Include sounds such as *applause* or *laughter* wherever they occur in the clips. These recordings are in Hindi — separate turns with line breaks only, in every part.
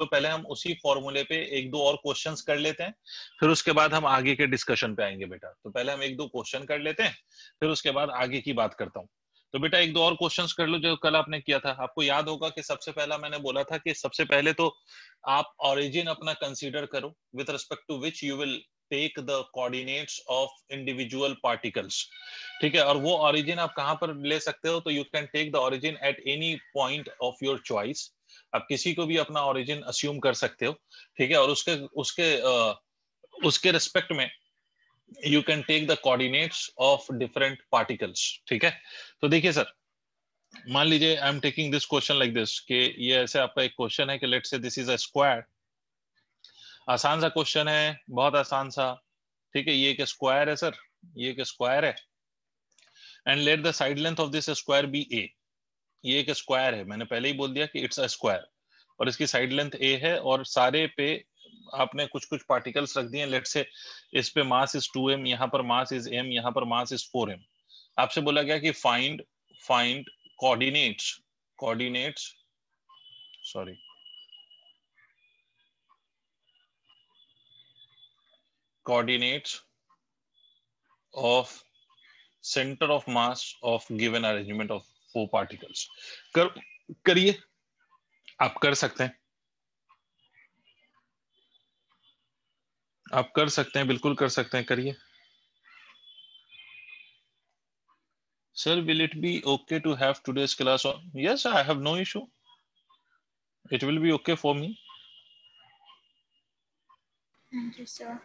तो पहले हम उसी फॉर्मूले पे एक दो और क्वेश्चंस कर लेते हैं, फिर उसके बाद हम आगे के डिस्कशन पे आएँगे बेटा। तो पहले हम एक दो क्वेश्चन कर लेते हैं, फिर उसके बाद आगे की बात करता हूँ। तो बेटा एक दो और क्वेश्चंस कर लो जो कल आपने किया था। आपको याद होगा कि सबसे पहला मैंने बोला था कि सबसे पहले तो आप ऑरिजिन अपना कंसीडर करो with respect to which you will take the coordinates of individual particles ठीक है? और वो ऑरिजिन आप कहाँ पर ले सकते हो? तो you can take the origin at any point of your choice आप किसी को भी अपना ओरिजिन अस्यूम कर सकते हो, ठीक है? और उसके उसके उसके रिस्पेक्ट में you can take the coordinates of different particles ठीक है? तो देखिए सर मान लीजिए I am taking this question like this कि ये ऐसे आपका एक क्वेश्चन है कि let's say this is a square आसान सा क्वेश्चन है, बहुत आसान सा, ठीक है? ये एक स्क्वायर है सर ये एक स्क्वायर है। And let the side length of this square be a ये एक स्क्वायर है। मैंने पहले ही बोल दिया कि इट्स अ स्क्वायर और इसकी साइड लेंथ ए है और सारे पे आपने कुछ कुछ पार्टिकल्स रख दिए लेट से इस पे मास इज़ टू एम यहाँ पर मास इज़ एम यहाँ पर मास इज़ फोर एम आपसे बोला गया कि find find coordinates coordinates sorry coordinates of center of mass of given arrangement of oh particles कर करिए आप कर सकते हैं आप कर सकते हैं बिल्कुल कर सकते हैं करिए sir will it be okay to have today's class yes I have no issue it will be okay for me
thank you sir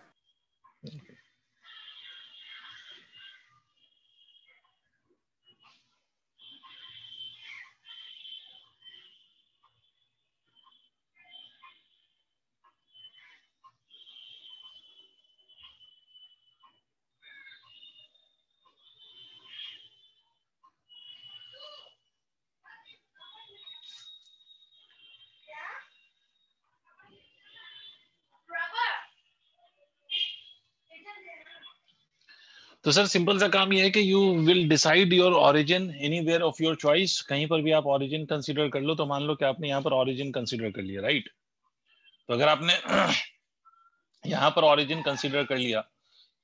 तो सर, सिंपल सा काम ये है कि you will decide your origin anywhere of your choice कहीं पर भी आप ऑरिजिन कंसिडर कर लो तो मान लो कि आपने यहाँ पर ऑरिजिन कंसिडर कर लिया राइट तो अगर आपने *clears throat* यहाँ पर ऑरिजिन कंसिडर कर लिया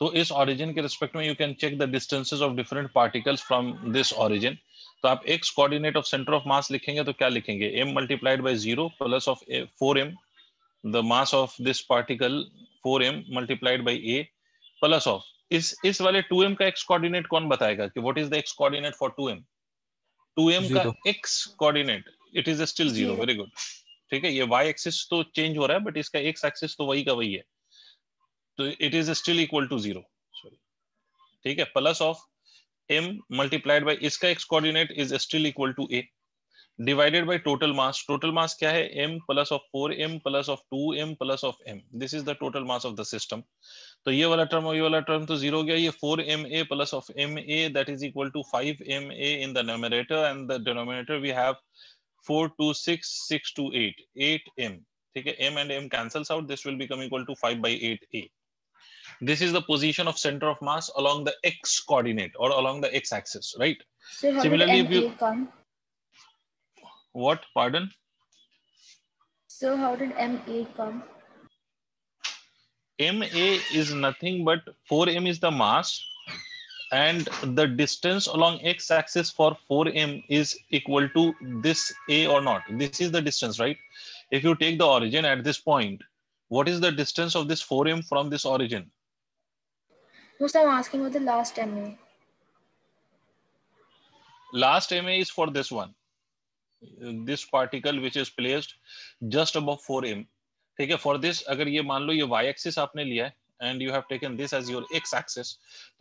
तो इस ऑरिजिन के रिस्पेक्ट में you can check the distances of different particles from this origin तो आप x coordinate of centre of mass लिखेंगे तो क्या लिखेंगे? M multiplied by zero plus of four m the mass of this particle four m multiplied by a plus of इस इस वाले 2m का x कोऑर्डिनेट कौन बताएगा कि what is the x coordinate for 2m 2m का x coordinate it is still zero very good ठीक है ये y एक्सिस तो चेंज हो रहा है बट इसका x एक्सिस तो वही का वही है। तो it is still equal to zero sorry ठीक है plus of m multiplied by इसका x coordinate is still equal to a. Divided by total mass total mass क्या है m plus of 4m plus of 2m plus of m this is the total mass of the system तो ये वाला टर्म और ये वाला टर्म तो ज़ीरो हो गया ये 4ma plus of ma that is equal to 5ma in the numerator and the denominator we have 4 to 6 6 to 8 8m ठीक है m and m cancels out this will become equal to 5 by 8a this is the position of center of mass along the x coordinate or along the x axis right
So how
Similarly, if you-
come?
What? Pardon?
So how did MA come?
ma is nothing but 4m is the mass and the distance along x axis for 4m is equal to this a or not. This is the distance right? If you take the origin at this point what is the distance of this 4m from this origin?
Most I'm asking about the last MA.
last ma is for this one this particle which is placed just above 4m ठीक है फॉर दिस अगर ये मान लो ये y एक्सिस आपने लिया है and you have taken this as your x axis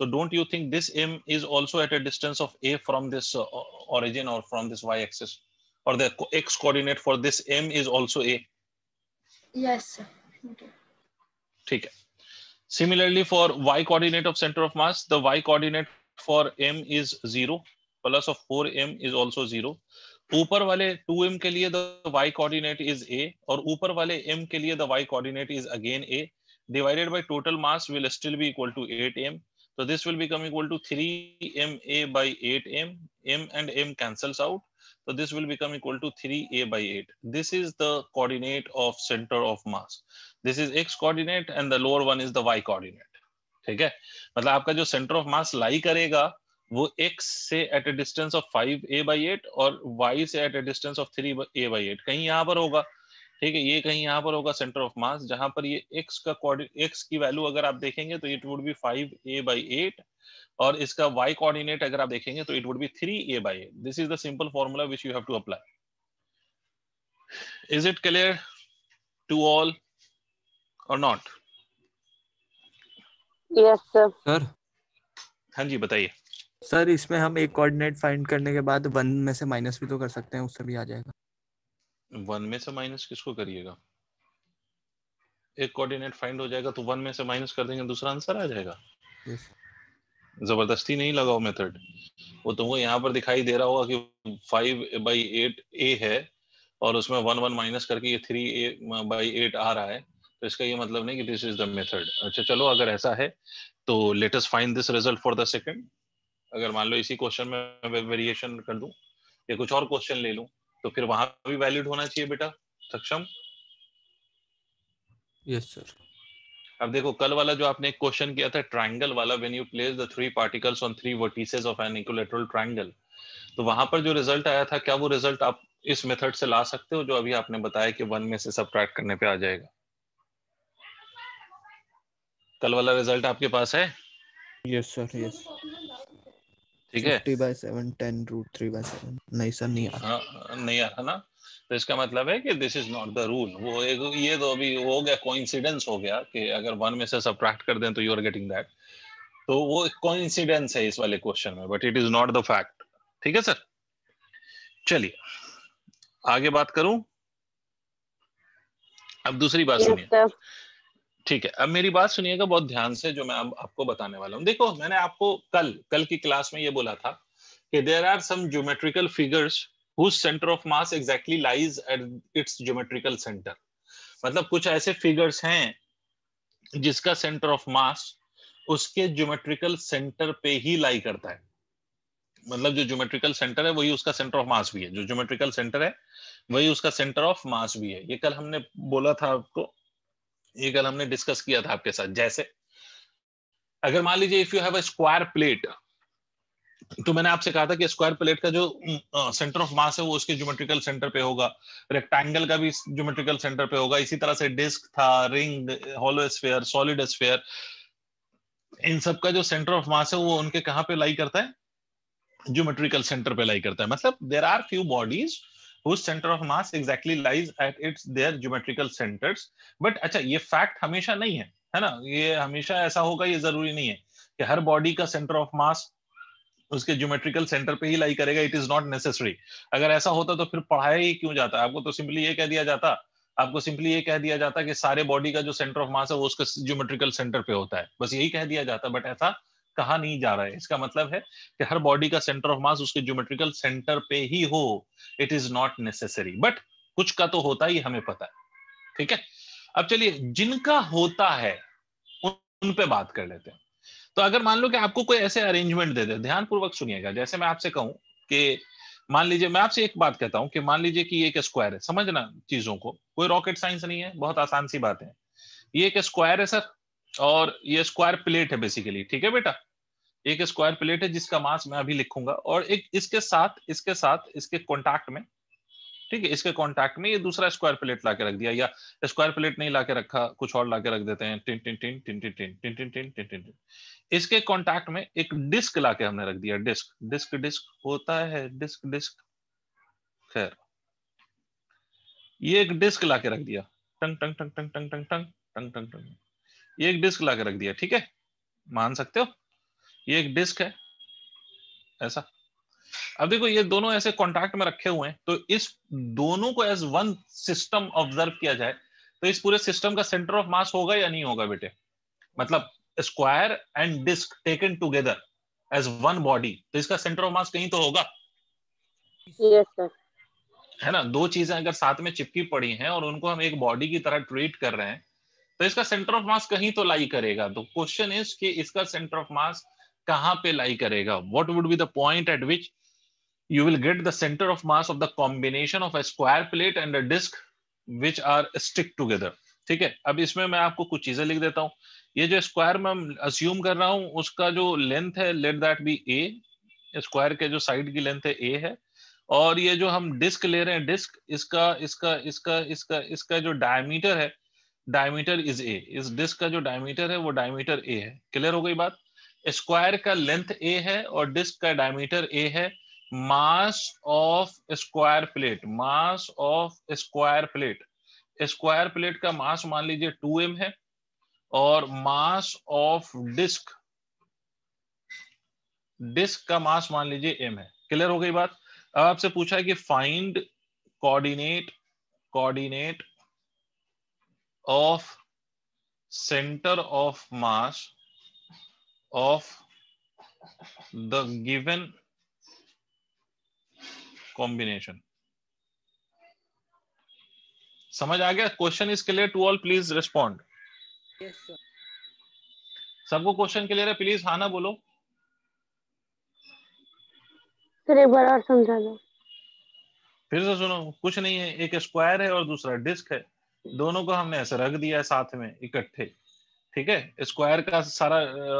so don't you think this m is also at a distance of a from this uh, origin or from this y axis or the co- x coordinate for this m is also a
Yes, sir. Okay.
ठीक है similarly for y coordinate of center of mass the y coordinate for m is 0 plus of 4m is also 0 ऊपर वाले 2m के लिए y कोऑर्डिनेट इज़ a और ऊपर वाले m के लिए the y coordinate is again a. Divided by total mass will still be equal to 8m तो this will become equal to 3ma by 8m m. And m cancels out तो this will become equal to 3a by 8 this is the coordinate of centre of mass this is x coordinate and the lower one is the y coordinate ठीक है? मतलब आपका जो सेंटर ऑफ़ मास लाई करेगा वो x से at a distance of 5a by 8 और y से at a distance of 3a by 8 कहीं यहाँ पर होगा ठीक है? ये कहीं यहाँ पर होगा सेंटर ऑफ़ मास जहाँ पर ये x का x की वैल्यू अगर आप देखेंगे तो it would B 5a by 8 और इसका y कोऑर्डिनेट अगर आप देखेंगे तो it would be 3a by 8 this is the simple formula which you have to apply is it clear to all और नॉट
यस सर
सर
हाँ जी बताइए।
सर इसमें हम एक कोऑर्डिनेट फाइंड करने के बाद वन में से माइनस भी तो कर सकते हैं उससे भी आ जाएगा।
वन में से माइनस किसको करिएगा? एक कोऑर्डिनेट फाइंड हो जाएगा तो वन में से माइनस कर देंगे दूसरा आंसर आ जाएगा।
यस
ज़बरदस्ती नहीं लगाओ मेथड वो तुमको यहाँ पर दिखाई दे रहा होगा कि फाइव बाई एट ए है और उसमें वन वन माइनस करके ये थ्री ए बाई एट आ रहा है। तो इसका ये मतलब नहीं कि दिस इज़ द मेथड अच्छा चलो अगर ऐसा है तो let us find this result for the second अगर मान लो इसी क्वेश्चन में वेरिएशन कर दूँ या कुछ और क्वेश्चन ले लूँ तो फिर वहाँ भी वैलिड होना चाहिए बेटा सक्षम?
यस सर
अब देखो कल वाला जो आपने एक क्वेश्चन किया था ट्रायंगल वाला when you place the three particles on three vertices of an equilateral triangle तो वहाँ पर जो रिज़ल्ट आया था क्या वो रिज़ल्ट आप इस मेथड से ला सकते हो जो अभी आपने बताया कि वन में से सब्ट्रैक्ट करने पे आ जाएगा? कल वाला रिज़ल्ट आपके पास है?
यस सर यस
ठीक है?
50 बाय 7 10 रूट 3 बाय 7 नहीं सर नहीं आ रहा।
हाँ नहीं आ रहा ना? तो इसका मतलब है कि this is not the rule वो एक ये तो अभी हो गया कोइंसिडेंस हो गया कि अगर वन में से सब्ट्रैक्ट कर दें तो यू आर गेटिंग दैट तो वो कोइंसिडेंस है इस वाले क्वेश्चन में but it is not the fact ठीक है सर चलिए आगे बात करूँ? अब दूसरी बात
यस
सुनिए।
सर
ठीक है, अब मेरी बात सुनिएगा, बहुत ध्यान से जो मैं अब आपको बताने वाला हूँ। देखो, मैंने आपको कल कल की क्लास में ये बोला था कि there are some geometrical figures whose center of mass exactly lies at its geometrical center. मतलब कुछ ऐसे फिगर्स हैं जिसका सेंटर ऑफ़ मास उसके ज्योमेट्रिकल सेंटर पे ही लाई करता है। मतलब जो ज्योमेट्रिकल सेंटर है, वही उसका सेंटर ऑफ़ मास भी है। जो ज्योमेट्रिकल सेंटर है, वही उसका सेंटर ऑफ़ मास भी है। ये कल हमने बोला था आपको ये कल हमने डिस्कस किया था आपके साथ, जैसे अगर मान लीजिए if you have a square plate तो मैंने आपसे कहा था कि स्क्वायर प्लेट का जो सेंटर ऑफ़ मास है, वो उसके ज्योमेट्रिकल सेंटर पे होगा। रेक्टेंगल का भी ज्योमेट्रिकल सेंटर पे होगा। इसी तरह से डिस्क था ring hollow sphere solid sphere इन सब का जो सेंटर ऑफ़ मास है, वो उनके कहाँ पे लाई करता है? ज्योमेट्रिकल सेंटर पे लाई करता है। मतलब there are few bodies whose center of mass exactly lies at its, their geometrical centers. But अच्छा ये फैक्ट हमेशा नहीं है है ना? ये हमेशा ऐसा होगा, ये ज़रूरी नहीं है कि हर बॉडी का सेंटर ऑफ़ मास उसके ज्योमेट्रिकल सेंटर पे ही लाई करेगा इट इज़ नॉट नेसेसरी अगर ऐसा होता तो फिर पढ़ाया ही क्यों जाता? आपको तो सिंपली ये कह दिया जाता, आपको सिंपली ये कह दिया जाता कि सारे बॉडी का जो सेंटर ऑफ़ मास है, वो उसके ज्योमेट्रिकल सेंटर पे होता है। बस यही कह दिया जाता बट ऐसा कहा नहीं जा रहा है। इसका मतलब है कि हर बॉडी का सेंटर ऑफ़ मास उसके ज्योमेट्रिकल सेंटर पे ही हो। It is not necessary but कुछ का तो होता ही हमें पता है। ठीक है? अब चलिए जिनका होता है उन, उन पे बात कर लेते हैं। तो अगर मान लो कि आपको कोई ऐसे अरेंजमेंट दे दे ध्यानपूर्वक सुनिएगा जैसे मैं आपसे कहूँ कि मान लीजिए मैं आपसे एक बात कहता हूँ कि मान लीजिए कि एक स्क्वायर है। समझना चीज़ों को। कोई रॉकेट साइंस नहीं है बहुत आसान सी बात है। ये एक स्क्वायर है सर और ये स्क्वायर प्लेट है बेसिकली ठीक है बेटा एक स्क्वायर प्लेट है जिसका मास मैं अभी लिखूँगा और एक इसके साथ इसके साथ इसके कॉन्टैक्ट में ठीक है इसके कॉन्टैक्ट में ये दूसरा स्क्वायर प्लेट ला के रख दिया या स्क्वायर प्लेट नहीं ला के रखा कुछ और ला के रख देते हैं टिन टिन टिन टिन टिन टिन टिन टिन टिन टिन टिन टिन इसके कॉन्टैक्ट में एक डिस्क ला के हमने रख दिया डिस्क डिस्क डिस्क होता है डिस्क डिस्क खैर ये एक डिस्क ला के रख दिया टंग टंग टंग टंग टंग टंग टंग टंग टंग टंग ये एक डिस्क ला के रख दिया ठीक है? मान सकते हो? ये एक डिस्क है ऐसा। अब देखो ये दोनों ऐसे कॉन्टैक्ट में रखे हुए हैं तो इस दोनों को एज वन सिस्टम ऑब्ज़र्व किया जाए तो इस पूरे सिस्टम का सेंटर ऑफ़ मास होगा या नहीं होगा बेटे? मतलब square and disc taken together as one body तो इसका सेंटर ऑफ़ मास कहीं तो होगा?
सर
है ना? दो चीज़ें अगर साथ में चिपकी पड़ी हैं और उनको हम एक बॉडी की तरह ट्रीट कर रहे हैं तो इसका सेंटर ऑफ़ मास कहीं तो लाई करेगा। तो क्वेश्चन इज़ कि इसका सेंटर ऑफ़ मास कहाँ पे लाई करेगा? What would be the point at which you will get the center of mass of the combination of a square plate and a disc which are stick together? ठीक है? अब इसमें मैं आपको कुछ चीज़ें लिख देता हूँ। ये जो स्क्वायर मैं अज्यूम कर रहा हूँ, उसका जो लेंथ है let that be a square के जो साइड की लेंथ है ए है। और ये जो हम डिस्क ले रहे हैं डिस्क इसका इसका इसका इसका इसका जो डायमीटर है डायमीटर इज़ ए, इस डिस्क का जो डायमीटर है वो डायमीटर ए है। क्लियर हो गई बात? स्क्वायर का लेंथ ए है और डिस्क का डायमीटर ए है। Mass of square plate mass of square plate square plate का मास मान लीजिए टू एम है और मास ऑफ़ डिस्क डिस्क का मास मान लीजिए एम है। क्लियर हो गई बात? अब आपसे पूछा है कि find coordinate coordinate of centre of mass of the given combination समझ आ गया? Question is clear to all
please respond
सबको क्वेश्चन क्लियर है प्लीज़ हाँ ना बोलो।
सर एक बार और समझा दो।
फिर से सुनो कुछ नहीं है एक स्क्वायर है और दूसरा डिस्क है। दोनों को हमने ऐसे रख दिया है साथ में इकट्ठे। ठीक है? स्क्वायर का सारा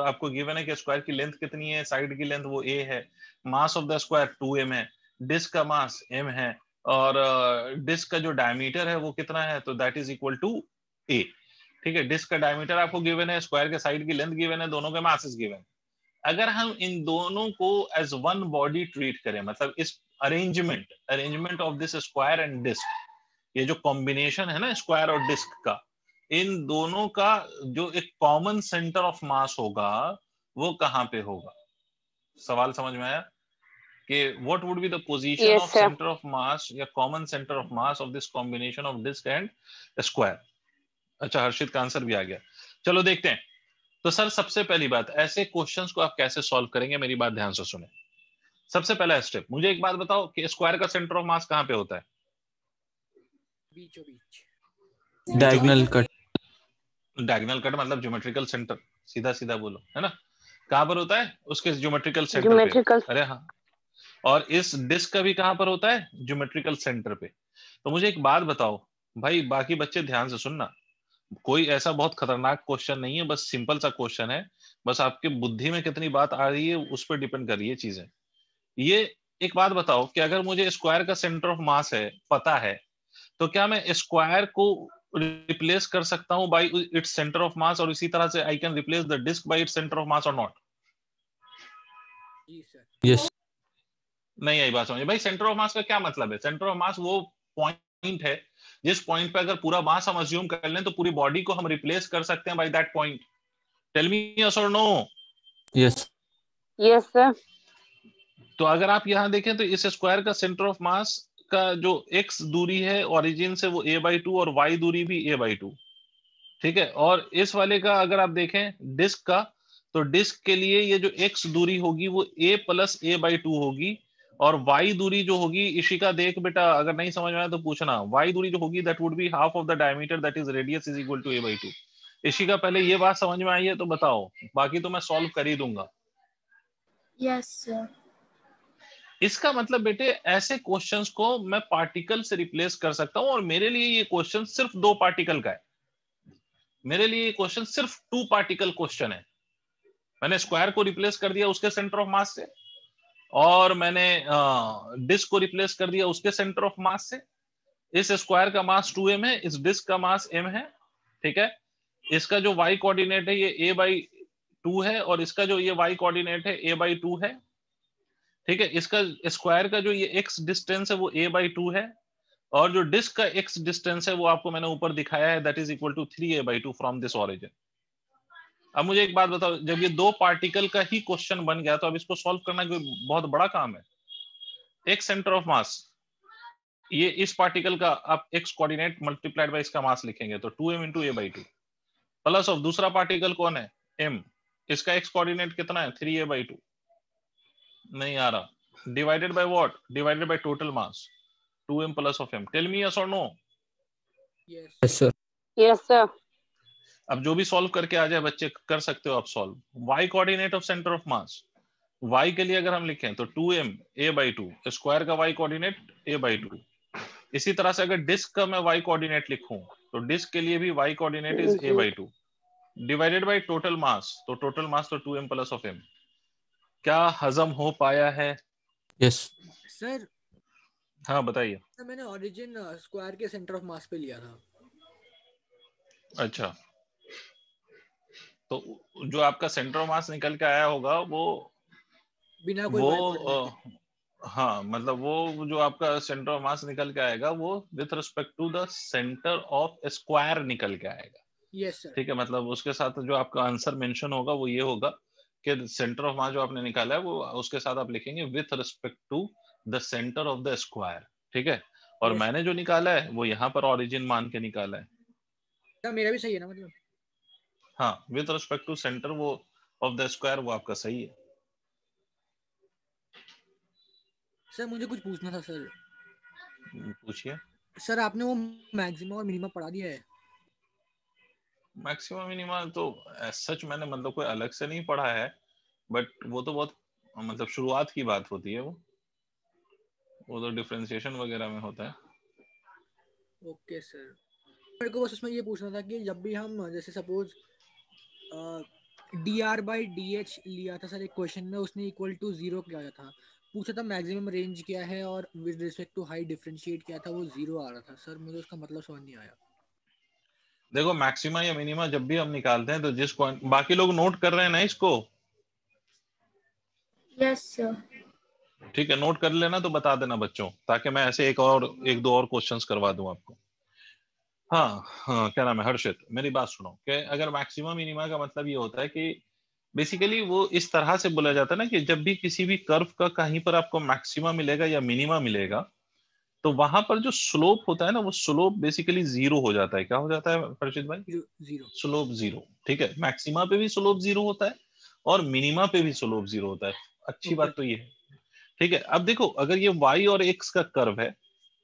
आपको गिवन है कि स्क्वायर की लेंथ कितनी है साइड की लेंथ वो ए है। Mass of the square two m है। डिस्क का मास एम है। और डिस्क का जो डायमीटर है वो कितना है? तो that is equal to a ठीक है? डिस्क का डायमीटर आपको गिवन है स्क्वायर के साइड की लेंथ गिवन है, दोनों के मासेस गिवन अगर हम इन दोनों को एज वन बॉडी ट्रीट करें मतलब इस arrangement arrangement of this square and disc ये जो कॉम्बिनेशन है ना स्क्वायर और डिस्क का इन दोनों का जो एक कॉमन सेंटर ऑफ़ मास होगा वो कहाँ पे होगा? सवाल समझ में आया? कि what would be the position of center of mass या common centre of mass of this combination of disk and square? अच्छा हर्षित का आंसर भी आ गया। चलो देखते हैं। तो सर सबसे पहली बात ऐसे क्वेश्चंस को आप कैसे सॉल्व करेंगे? मेरी बात ध्यान से सुने। सबसे पहला स्टेप मुझे एक बात बताओ कि स्क्वायर का सेंटर ऑफ़ मास कहाँ पे होता है?
बीचों बीच।
डायगोनल कट
डायगोनल कट मतलब ज्योमेट्रिकल सेंटर सीधा सीधा बोलो है ना? कहाँ पर होता है? उसके ज्योमेट्रिकल सेंटर पे।
ज्योमेट्रिकल
अरे हाँ। और इस डिस्क का भी कहाँ पर होता है? ज्योमेट्रिकल सेंटर पे। तो मुझे एक बात बताओ। भाई बाकी बच्चे ध्यान से सुनना। कोई ऐसा बहुत खतरनाक क्वेश्चन नहीं है बस सिंपल सा क्वेश्चन है। बस आपके बुद्धि में कितनी बात आ रही है उस पर डिपेंड कर रही है चीज़ें। ये एक बात बताओ कि अगर मुझे स्क्वायर का सेंटर ऑफ़ मास है पता है तो क्या मैं स्क्वायर को रिप्लेस कर सकता हूँ by its centre of mass और इसी तरह से I can replace the disc by its centre of mass और नॉट
यस
नहीं आई बात समझ भाई सेंटर ऑफ़ मास का क्या मतलब है? सेंटर ऑफ़ मास वो पॉइंट है। जिस पॉइंट पे अगर पूरा मास हम अज्यूम कर लें तो पूरी बॉडी को हम रिप्लेस कर सकते हैं by that point tell me yes और नो
यस
यस सर
तो अगर आप यहाँ देखें तो इस स्क्वायर का सेंटर ऑफ़ मास का जो एक्स दूरी है ओरिजिन से वो ए बाई टू और वाई दूरी भी ए बाई टू ठीक है? और इस वाले का अगर आप देखें डिस्क का तो डिस्क के लिए ये जो एक्स दूरी होगी वो a plus a by two होगी और वाई दूरी जो होगी इशिका देख बेटा अगर नहीं समझ में आया तो पूछना। वाई दूरी जो होगी that would be half of the diameter that is radius is equal to a by two Ishika पहले ये बात समझ में आई है तो बताओ। बाकी तो मैं सॉल्व कर ही दूँगा।
Yes, sir.
इसका मतलब बेटे, ऐसे क्वेश्चंस को मैं पार्टिकल से रिप्लेस कर सकता हूँ और मेरे लिए ये क्वेश्चन सिर्फ़ दो पार्टिकल का है। मेरे लिए ये क्वेश्चन सिर्फ़ टू पार्टिकल क्वेश्चन है। मैंने स्क्वायर को रिप्लेस कर दिया उसके सेंटर ऑफ़ मास से और मैंने डिस्क को रिप्लेस कर दिया उसके सेंटर ऑफ़ मास से। इस स्क्वायर का मास टू एम है, इस डिस्क का मास एम है, ठीक है? इसका जो वाई कोऑर्डिनेट है ये ए बाई टू है और इसका जो ये वाई कोऑर्डिनेट है ए बाई टू है। ठीक है, इसका स्क्वायर का जो ये एक्स डिस्टेंस है, वो ए बाई टू है, और जो डिस्क का एक्स डिस्टेंस है, वो आपको मैंने ऊपर दिखाया है that is equal to three a by two from this origin अब मुझे एक बात बताओ, जब ये दो पार्टिकल का ही क्वेश्चन बन गया तो अब इसको सॉल्व करना कोई बहुत बड़ा काम है? एक सेंटर ऑफ़ मास ये इस पार्टिकल का आप एक्स कोऑर्डिनेट मल्टीप्लाइड बाय इसका मास लिखेंगे तो two m into a by two plus of दूसरा पार्टिकल कौन है? एम इसका एक्स कोऑर्डिनेट कितना है? थ्री ए बाई टू नहीं आ रहा। Divided by what divided by total mass two m plus of m tell me yes और no
yes
yes sir
yes sir
अब जो भी सॉल्व करके आ जाए बच्चे कर सकते हो आप solve y coordinate of centre of mass y के लिए अगर हम लिखें तो 2m a by 2 स्क्वायर का y कोऑर्डिनेट a by 2 इसी तरह से अगर डिस्क का मैं y कोऑर्डिनेट लिखूं तो डिस्क के लिए भी y coordinate is a by 2 divided by total mass तो टोटल मास तो 2m प्लस ऑफ़ m. क्या हजम हो पाया है?
यस
सर
हाँ बताइए।
मैंने ओरिजिन स्क्वायर के सेंटर ऑफ़ मास पे लिया था।
अच्छा। तो जो आपका सेंटर ऑफ़ मास निकल के आया होगा वो
बिना कोई
वो हाँ मतलब वो जो आपका सेंटर ऑफ़ मास निकल के आएगा वो with respect to the centre of square निकल के आएगा।
यस सर
ठीक है मतलब उसके साथ जो आपका आंसर मेंशन होगा वो ये होगा। कि सेंटर ऑफ़ मास जो आपने निकाला है वो उसके साथ आप लिखेंगे with respect to the centre of the square ठीक है? और
Yes.
मैंने जो निकाला है वो यहाँ पर ओरिजिन मान के निकाला है।
सर मेरा भी सही है ना मतलब?
हाँ विथ रिस्पेक्ट टू सेंटर वो ऑफ़ द स्क्वायर वो आपका सही है।
सर मुझे कुछ पूछना था सर।
पूछिए।
सर आपने वो मैक्सिमम और मिनिमम पढ़ा दिया है।
मैक्सिमम मिनिमा तो सच मैंने मतलब कोई अलग से नहीं पढ़ा है बट वो तो बहुत मतलब शुरुआत की बात होती है वो। वो तो डिफरेंशिएशन वगैरह में होता है।
ओके सर मेरे को बस उसमें ये पूछना था कि जब भी हम, जैसे suppose d r by d h लिया था सर एक क्वेश्चन में, उसने इक्वल टू ज़ीरो किया था। पूछा था मैक्सिमम रेंज क्या है और with respect to y differentiate किया था, वो ज़ीरो आ रहा था। सर मुझे उसका मतलब समझ नहीं आया।
देखो मैक्सिमा या मिनिमा जब भी हम निकालते हैं तो जिस पॉइंट बाकी लोग नोट कर रहे हैं ना इसको?
Yes, sir.
ठीक है नोट कर लेना तो बता देना बच्चों ताकि मैं ऐसे एक और एक दो और क्वेश्चंस करवा दूँ आपको। हाँ हाँ क्या नाम है? हर्षित मेरी बात सुनो कि अगर मैक्सिमा मिनिमा का मतलब ये होता है कि बेसिकली वो इस तरह से बोला जाता है ना कि जब भी किसी भी कर्व का कहीं पर आपको मैक्सिमा मिलेगा या मिनिमा मिलेगा तो वहाँ पर जो स्लोप होता है ना वो स्लोप बेसिकली ज़ीरो हो जाता है। क्या हो जाता है हर्षित भाई?
ज़ीरो
स्लोप ज़ीरो ठीक है? मैक्सिमा पे भी स्लोप ज़ीरो होता है और मिनिमा पे भी स्लोप ज़ीरो होता है। अच्छी
Okay.
बात तो ये है ठीक है? अब देखो अगर ये वाई और एक्स का कर्व है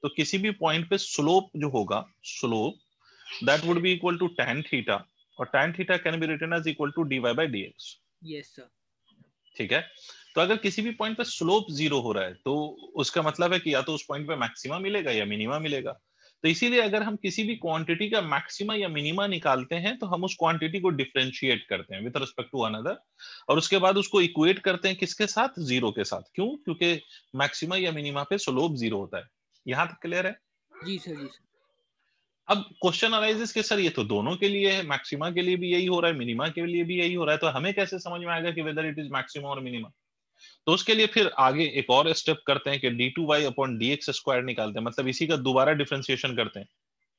तो किसी भी पॉइंट पे स्लोप जो होगा slope that would be equal to tan theta और tan theta can be written as equal to dy by dx
yes sir
ठीक है? तो अगर किसी भी पॉइंट पे स्लोप ज़ीरो हो रहा है तो उसका मतलब है कि या तो उस पॉइंट पे मैक्सिमा मिलेगा या मिनिमा मिलेगा। तो इसीलिए अगर हम किसी भी क्वांटिटी का मैक्सिमा या मिनिमा निकालते हैं तो हम उस क्वांटिटी को डिफ्रेंशिएट करते हैं विद रिस्पेक्ट टू अनदर और उसके बाद उसको इक्वेट करते हैं किसके साथ? ज़ीरो के साथ। क्यों? क्योंकि मैक्सिमा या मिनिमा पे स्लोप ज़ीरो होता है। यहाँ तक क्लियर है?
जी सर जी सर।
अब क्वेश्चन अराइजेस के सर ये तो दोनों के लिए है मैक्सिमा के लिए भी यही हो रहा है मिनिमा के लिए भी यही हो रहा है तो हमें कैसे समझ में आएगा कि वेदर इट इज़ मैक्सिमा और मिनिमा तो उसके लिए फिर आगे एक और स्टेप करते हैं कि d two y upon d x square निकालते हैं। मतलब इसी का दोबारा डिफ्रेंसिएशन करते हैं।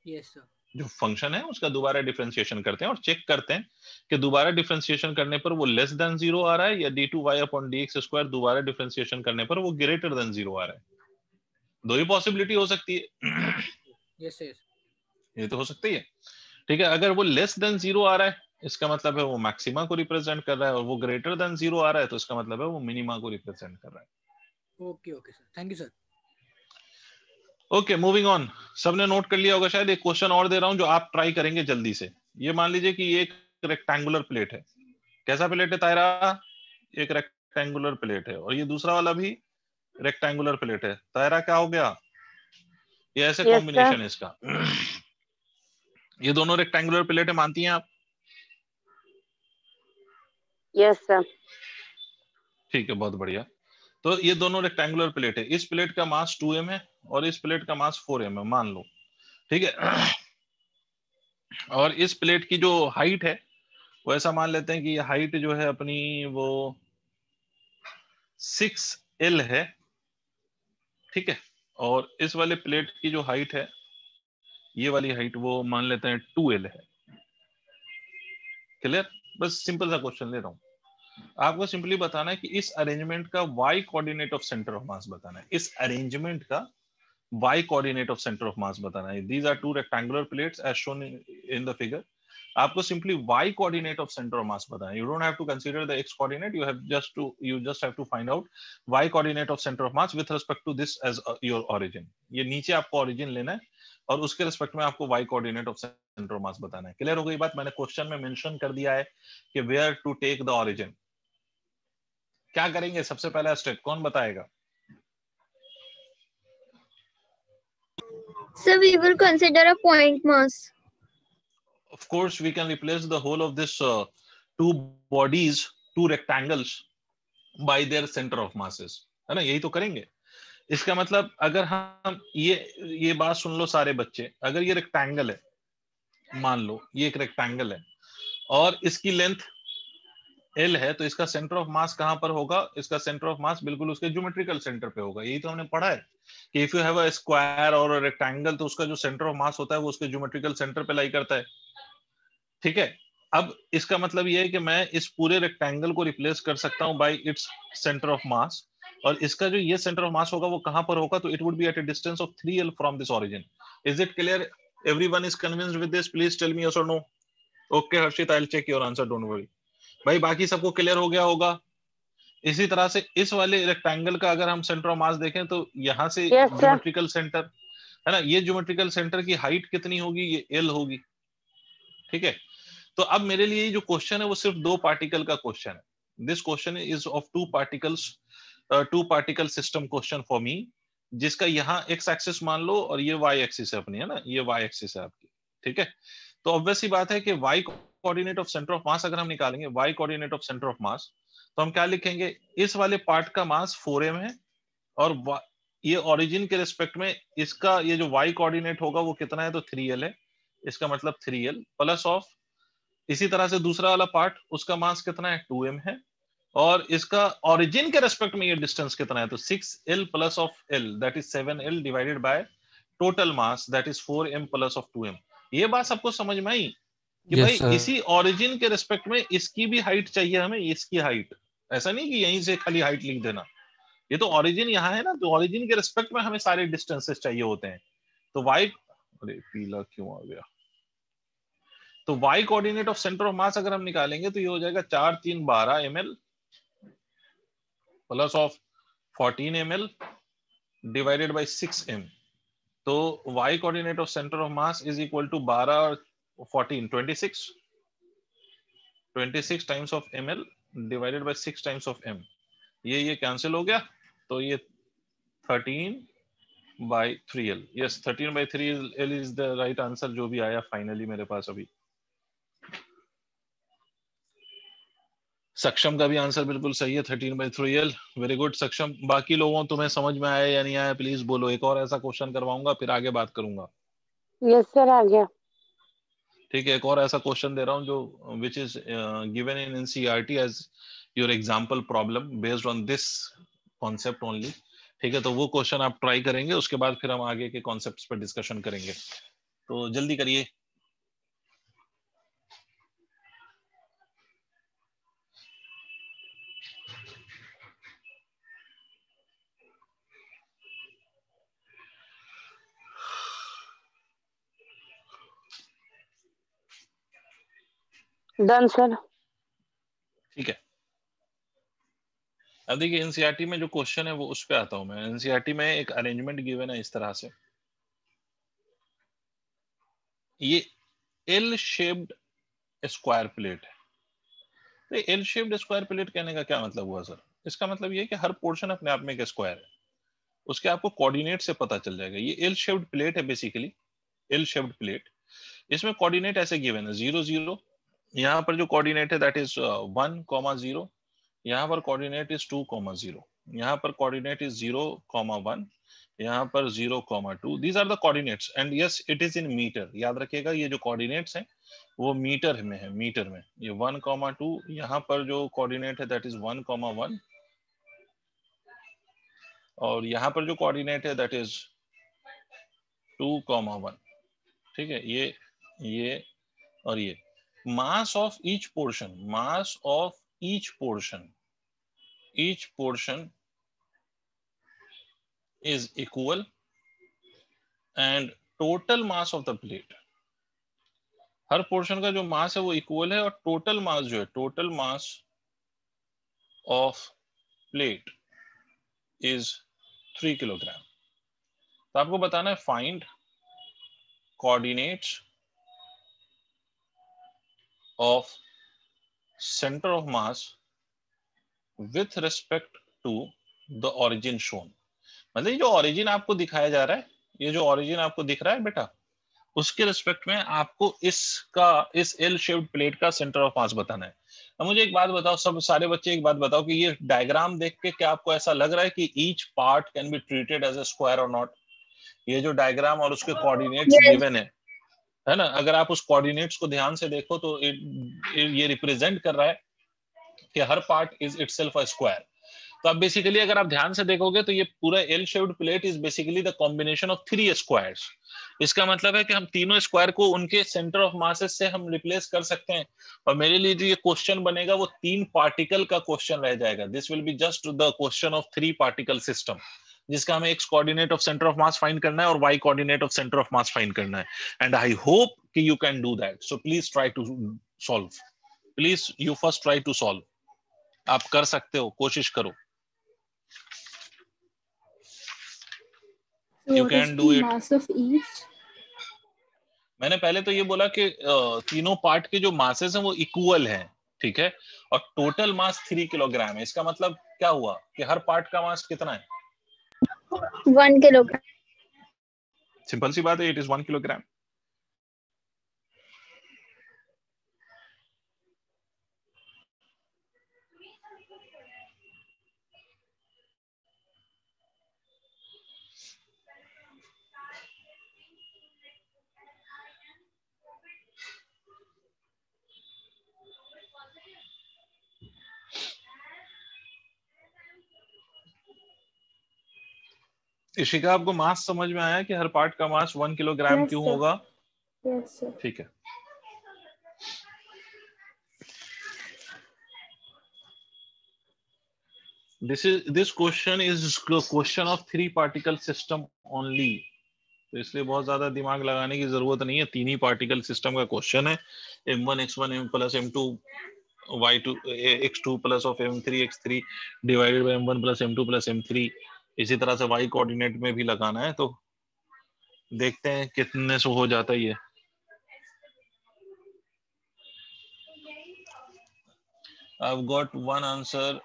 सर
जो फ़ंक्शन है उसका दोबारा डिफ्रेंसिएशन करते हैं और चेक करते हैं कि दोबारा डिफ्रेंसिएशन करने पर वो लेस देन ज़ीरो आ रहा है या d two y upon d x square दोबारा डिफ्रेंसिएशन करने पर वो ग्रेटर देन ज़ीरो आ रहा है। दो ही पॉसिबिलिटी हो सकती है।
यस यस
ये तो हो सकती है। ठीक है अगर वो लेस देन ज़ीरो आ रहा है इसका मतलब है वो मैक्सिमा को रिप्रेजेंट कर रहा है और वो ग्रेटर देन ज़ीरो आ रहा है तो इसका मतलब है वो मिनिमा को रिप्रेजेंट कर रहा है।
Okay okay sir thank you sir
okay moving on सबने नोट कर लिया होगा शायद एक क्वेश्चन और दे रहा हूँ जो आप ट्राई करेंगे जल्दी से। ये मान लीजिए कि ये एक रेक्टेंगुलर प्लेट है। कैसा प्लेट है तायरा? एक रेक्टेंगुलर प्लेट है। और ये दूसरा वाला भी रेक्टेंगुलर प्लेट है। तायरा क्या हो गया? ये ऐसे
Yes,
कॉम्बिनेशन है इसका। *clears throat* ये दोनों रेक्टेंगुलर प्लेट है मानती हैं आप?
यस सर
ठीक है, बहुत बढ़िया। तो ये दोनों रेक्टेंगुलर प्लेट है। इस प्लेट का मास 2m है और इस प्लेट का मास 4m है, मान लो। ठीक है? और इस प्लेट की जो हाइट है, वो ऐसा मान लेते हैं कि हाइट जो है अपनी वो 6l है। ठीक है? और इस वाले प्लेट की जो हाइट है, ये वाली हाइट वो मान लेते हैं 2l है। क्लियर बस सिंपल सा क्वेश्चन ले रहा हूँ। आपको सिंपली बताना है कि इस अरेंजमेंट का y coordinate of centre of mass बताना है। इस अरेंजमेंट का y coordinate of centre of mass बताना है। These are two rectangular plates as shown in the figure आपको simply y coordinate of centre of mass बताना है। You don't have to consider the x coordinate you have just to you just have to find out y coordinate of centre of mass with respect to this as your origin ये नीचे आपको ओरिजिन लेना है और उसके रिस्पेक्ट में आपको y coordinate of centre of mass बताना है। क्लियर हो गई बात? मैंने क्वेश्चन में मेंशन कर दिया है कि where to take the origin क्या करेंगे? सबसे पहला स्टेप कौन बताएगा?
Sir we will consider a point mass
of course we can replace the whole of this two bodies two rectangles by their centre of masses है ना? यही तो करेंगे। इसका मतलब अगर हम ये ये बात सुन लो सारे बच्चे अगर ये रेक्टेंगल है मान लो ये एक रेक्टेंगल है और इसकी लेंथ एल है तो इसका सेंटर ऑफ़ मास कहाँ पर होगा? इसका सेंटर ऑफ़ मास बिल्कुल उसके ज्योमेट्रिकल सेंटर पे होगा। यही तो हमने पढ़ा है कि if you have a square और रेक्टेंगल तो उसका जो सेंटर ऑफ़ मास होता है, वो उसके ज्योमेट्रिकल सेंटर पे लाई करता है। ठीक है? अब इसका मतलब ये है कि मैं इस पूरे रेक्टेंगल को रिप्लेस कर सकता हूँ by its centre of mass और इसका जो ये सेंटर ऑफ़ मास होगा, वो कहाँ पर होगा? तो it would be at a distance of 3l from this origin is it clear everyone is convinced with this please tell me yes और no okay Harshit I will check your answer don't worry भाई बाकी सबको क्लियर हो गया होगा। इसी तरह से इस वाले रेक्टेंगल का अगर हम सेंटर ऑफ़ मास देखें तो यहाँ से
Yes,
ज्योमेट्रिकल सेंटर है ना? ये ज्योमेट्रिकल सेंटर की हाइट कितनी होगी? ये एल होगी। ठीक है? तो अब मेरे लिए जो क्वेश्चन है वो सिर्फ़ दो पार्टिकल का क्वेश्चन है। This question is of two particles two particle system question for me जिसका यहाँ एक्स एक्सिस मान लो और ये वाई एक्सिस है अपनी है ना? ये वाई एक्सिस है आपकी। ठीक है? तो ऑब्वियस ही बात है कि y coordinate of centre of mass अगर हम निकालेंगे y coordinate of centre of mass तो हम क्या लिखेंगे? इस वाले पार्ट का मास 4m है और ये ओरिजिन के रिस्पेक्ट में इसका ये जो वाई कोऑर्डिनेट होगा वो कितना है? तो 3l है। इसका मतलब 3l प्लस ऑफ़ इसी तरह से दूसरा वाला पार्ट उसका मास कितना है? 2m है। और इसका ओरिजिन के रेस्पेक्ट में ये डिस्टेंस कितना है? तो 6l plus of l that is 7l divided by total mass that is 4m plus of 2m ये बात सबको समझ में आई? कि
Yes,
भाई
sir.
इसी ओरिजिन के रेस्पेक्ट में इसकी भी हाइट चाहिए हमें इसकी हाइट ऐसा नहीं कि यहीं से खाली हाइट लिख देना। ये तो ओरिजिन यहाँ है ना तो ओरिजिन के रेस्पेक्ट में हमें सारे डिस्टेंसेस चाहिए होते हैं। तो वाई अरे पीला क्यों आ गया? तो y coordinate of centre of mass अगर हम निकालेंगे तो ये हो जाएगा चार तीन बारह m l plus of fourteen m l divided by six m तो y coordinate of centre of mass is equal to बारह और fourteen twenty six twenty six times of m l divided by six times of m ये ये कैंसिल हो गया तो ये thirteen by three l yes thirteen by three l is the right answer जो भी आया फाइनली मेरे पास अभी। सक्षम का भी आंसर बिल्कुल सही है thirteen by three l very good Saksham, बाकी लोगों, तुम्हें समझ में आया या नहीं आया प्लीज़ बोलो। एक और ऐसा क्वेश्चन करवाऊँगा, फिर आगे बात करूँगा।
यस सर आ गया।
ठीक है, एक और ऐसा क्वेश्चन दे रहा हूँ जो which is given in in C R T as your example problem based on this concept only ठीक है तो वो क्वेश्चन आप ट्राई करेंगे, उसके बाद फिर हम आगे के कॉन्सेप्ट पर डिस्कशन करेंगे। तो जल्दी करिए।
डन सर
ठीक है। अब देखिए एनसीईआरटी में जो क्वेश्चन है, वो उस पे आता हूँ मैं। एनसीईआरटी में एक अरेंजमेंट गिवन है इस तरह से। ये एल शेप्ड स्क्वायर प्लेट है एल शेप्ड स्क्वायर प्लेट कहने का क्या मतलब हुआ सर इसका मतलब ये है कि हर पोर्शन अपने आप में एक स्क्वायर है। उसके आपको कोऑर्डिनेट से पता चल जाएगा। ये एल शेप्ड प्लेट है बेसिकली एल शेप्ड प्लेट इसमें कोऑर्डिनेट ऐसे गिवन है। ज़ीरो ज़ीरो यहाँ पर जो कोऑर्डिनेट है that is one comma zero यहाँ पर coordinate is two comma zero यहाँ पर coordinate is zero comma one यहाँ पर zero comma two these are the coordinates and yes it is in metre याद रखिएगा, ये जो कोऑर्डिनेट्स हैं, वो मीटर में है मीटर में. ये वन कॉमा टू यहाँ पर जो कोऑर्डिनेट है that is one comma one और यहाँ पर जो कोऑर्डिनेट है that is two comma one ठीक है, ये ये और ये. Mass of each portion mass of each portion each portion is equal and total mass of the plate हर पोर्शन का जो मास है वो इक्वल है और टोटल मास जो है total mass of plate is three kilogram तो आपको बताना है find coordinates of center of mass with respect to the origin shown. मतलब ये जो origin आपको दिखाया जा रहा है ये जो origin आपको दिख रहा है बेटा उसके रिस्पेक्ट में आपको इसका इस एल शेप्ड प्लेट का सेंटर ऑफ़ मास बताना है। अब मुझे एक बात बताओ सब सारे बच्चे एक बात बताओ कि ये डायग्राम देख के क्या आपको ऐसा लग रहा है कि each part can be treated as a square और नॉट ये जो डायग्राम और उसके कोऑर्डिनेट्स. गिवन है है ना? अगर आप उस कोऑर्डिनेट्स को ध्यान से देखो तो it, ये रिप्रेजेंट कर रहा है कि हर part is itself a square तो अब बेसिकली अगर आप ध्यान से देखोगे तो ये पूरा L shaped plate is basically the combination of three squares इसका मतलब है कि हम तीनों स्क्वायर को उनके सेंटर ऑफ़ मासेस से हम रिप्लेस कर सकते हैं। और मेरे लिए जो ये क्वेश्चन बनेगा वो तीन पार्टिकल का क्वेश्चन रह जाएगा। This will be just the question of three particle system जिसका हमें x coordinate of centre of mass find करना है और y coordinate of centre of mass find करना है। एंड आई होप कि you can do that so please try to solve please you first try to solve आप कर सकते हो कोशिश करो।
So
You
what
can
is
do
the
it.
mass of each?
मैंने पहले तो ये बोला कि तीनों पार्ट के जो मासेस हैं वो इक्वल हैं ठीक है? और टोटल मास थ्री किलोग्राम है। इसका मतलब क्या हुआ कि हर पार्ट का मास कितना है?
One किलोग्राम
सिंपल सी बात है it is one kilogram Ishika आपको मास समझ में आया कि हर पार्ट का मास वन किलोग्राम
Yes,
क्यों
sir.
होगा?
Yes, sir.
ठीक है। This is this question is question of three particle system only. तो इसलिए बहुत ज़्यादा दिमाग लगाने की ज़रूरत नहीं है। तीन ही पार्टिकल सिस्टम का क्वेश्चन है। M one x one m plus m two y two x two plus of m three x three divided by m one plus m two plus m three इसी तरह से वाई कोऑर्डिनेट में भी लगाना है तो देखते हैं कितने से हो जाता है ये। I got one answer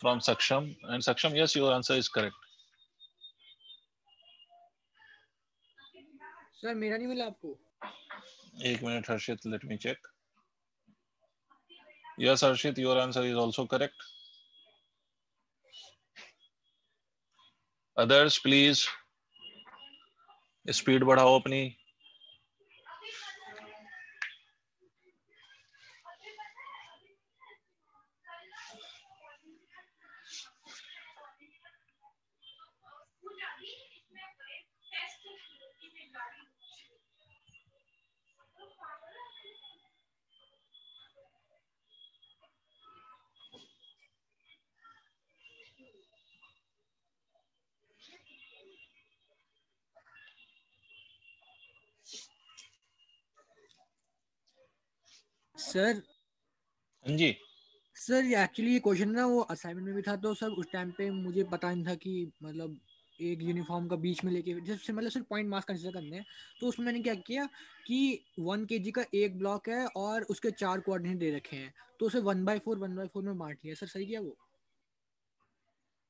from Saksham and Saksham yes your answer is correct
sir मेरा नहीं मिला आपको?
एक minute Harshit let me check yes Harshit your answer is also correct Others, please. Speed बढ़ाओ अपनी
सर।
हाँ जी।
सर ये एक्चुअली ये क्वेश्चन ना वो असाइनमेंट में भी था तो सर उस टाइम पे मुझे पता नहीं था कि मतलब एक यूनिफॉर्म का बीच में लेके जैसे मतलब सिर्फ़ पॉइंट मास कंसीडर करने हैं तो उसमें मैंने क्या किया कि वन के का एक ब्लॉक है और उसके चार कोऑर्डिनेट दे रखे हैं। तो उसे one by four one by four में बांट लिया। सर सही किया वो?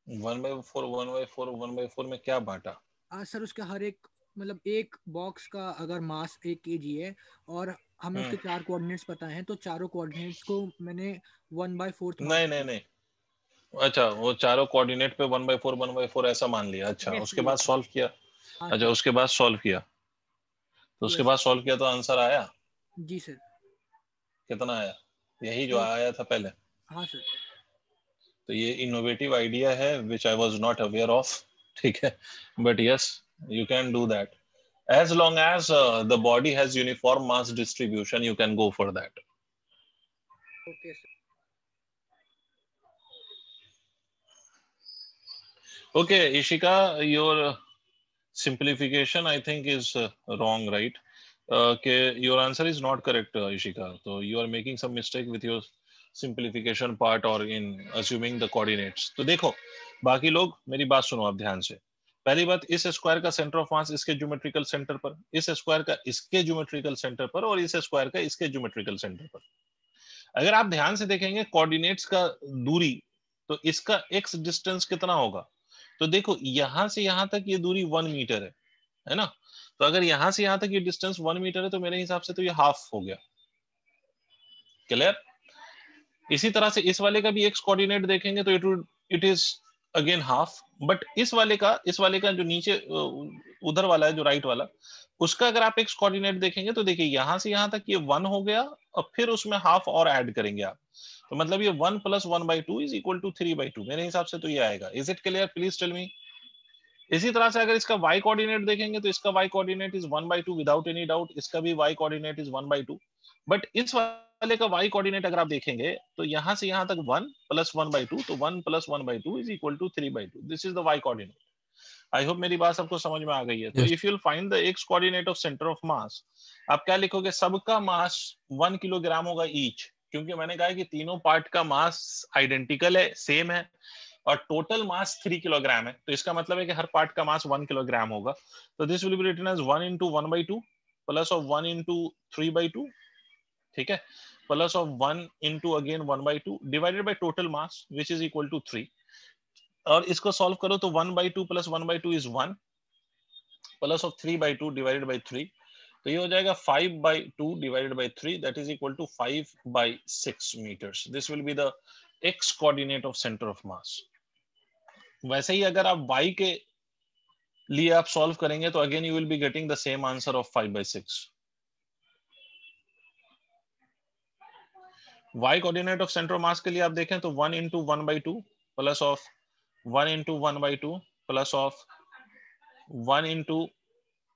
One by four one by four one by four में क्या बांटा?
आज सर उसका हर एक मतलब एक बॉक्स का अगर मास एक केजी है और हमें उसके
हम्म।
चार कोऑर्डिनेट्स पता हैं तो चारों कोऑर्डिनेट्स को मैंने वन बाई फोर्थ
नहीं नहीं नहीं। अच्छा वो चारों कोऑर्डिनेट पे one by four one by four ऐसा मान लिया। अच्छा उसके बाद सॉल्व किया। अच्छा उसके बाद सॉल्व किया। तो उसके बाद सॉल्व किया तो आंसर आया?
जी सर
कितना आया? यही जो आया था पहले।
हाँ सर
तो ये इनोवेटिव आइडिया है which I was not aware of ठीक है? But yes you can do that as long as uh, the body has uniform mass distribution you can go for that
okay sir
okay ishika your simplification i think is uh, wrong right okay uh, your answer is not correct uh, ishika so you are making some mistake with your simplification part or in assuming the coordinates तो देखो बाकी लोग मेरी बात सुनो आप ध्यान से पहली बात, इस स्क्वायर का सेंटर ऑफ़ मास इसके ज्योमेट्रिकल सेंटर पर, इस स्क्वायर का इसके ज्योमेट्रिकल सेंटर पर और इस स्क्वायर का इसके ज्योमेट्रिकल सेंटर पर। अगर आप ध्यान से देखेंगे कोऑर्डिनेट्स का दूरी तो इसका एक्स डिस्टेंस कितना होगा? तो देखो, यहाँ से यहाँ तक ये दूरी वन मीटर है है ना? तो अगर यहाँ से यहाँ तक ये डिस्टेंस वन मीटर है तो मेरे हिसाब से तो ये हाफ़ हो गया। क्लियर इसी तरह से इस वाले का भी एक्स कोऑर्डिनेट देखेंगे तो it it is again half, but इस वाले का, इस वाले का जो नीचे उधर वाला है, जो राइट वाला, उसका अगर आप एक्स कोऑर्डिनेट देखेंगे तो देखिए यहाँ से यहाँ तक ये वन हो गया, और फिर उसमें हाफ़ और ऐड करेंगे आप। तो मतलब ये one plus one by two is equal to three by two मेरे हिसाब से तो ये आएगा। Is it clear please tell me इसी तरह से अगर इसका y कोऑर्डिनेट देखेंगे तो इसका y coordinate is one by two without any doubt इसका भी y coordinate is one by two but इस का y कोऑर्डिनेट अगर आप देखेंगे तो यहाँ से यहाँ तक one plus one by two तो one plus one by two is equal to three by two this is the y coordinate I hope मेरी बात सबको समझ में आ गई है। तो if you find the x coordinate of centre of mass आप क्या लिखोगे? सबका मास वन किलोग्राम होगा ईच क्योंकि मैंने कहा कि तीनों पार्ट का मास आइडेंटिकल है सेम है और टोटल मास थ्री किलोग्राम है। तो इसका मतलब है कि हर पार्ट का मास वन किलोग्राम होगा। तो this will be written as one into one by two plus of one into three by two ठीक है? Plus of one into again one by two divided by total mass which is equal to three और इसको सॉल्व करो तो one by two plus one by two is one plus of three by two divided by three तो ये हो जाएगा five by two divided by three that is equal to five by six metres this will be the x coordinate of centre of mass वैसे ही अगर आप वाई के लिए आप सॉल्व करेंगे तो again you will be getting the same answer of five by six y coordinate of centre of mass के लिए आप देखें तो one into one by two plus of one into one by two plus of one into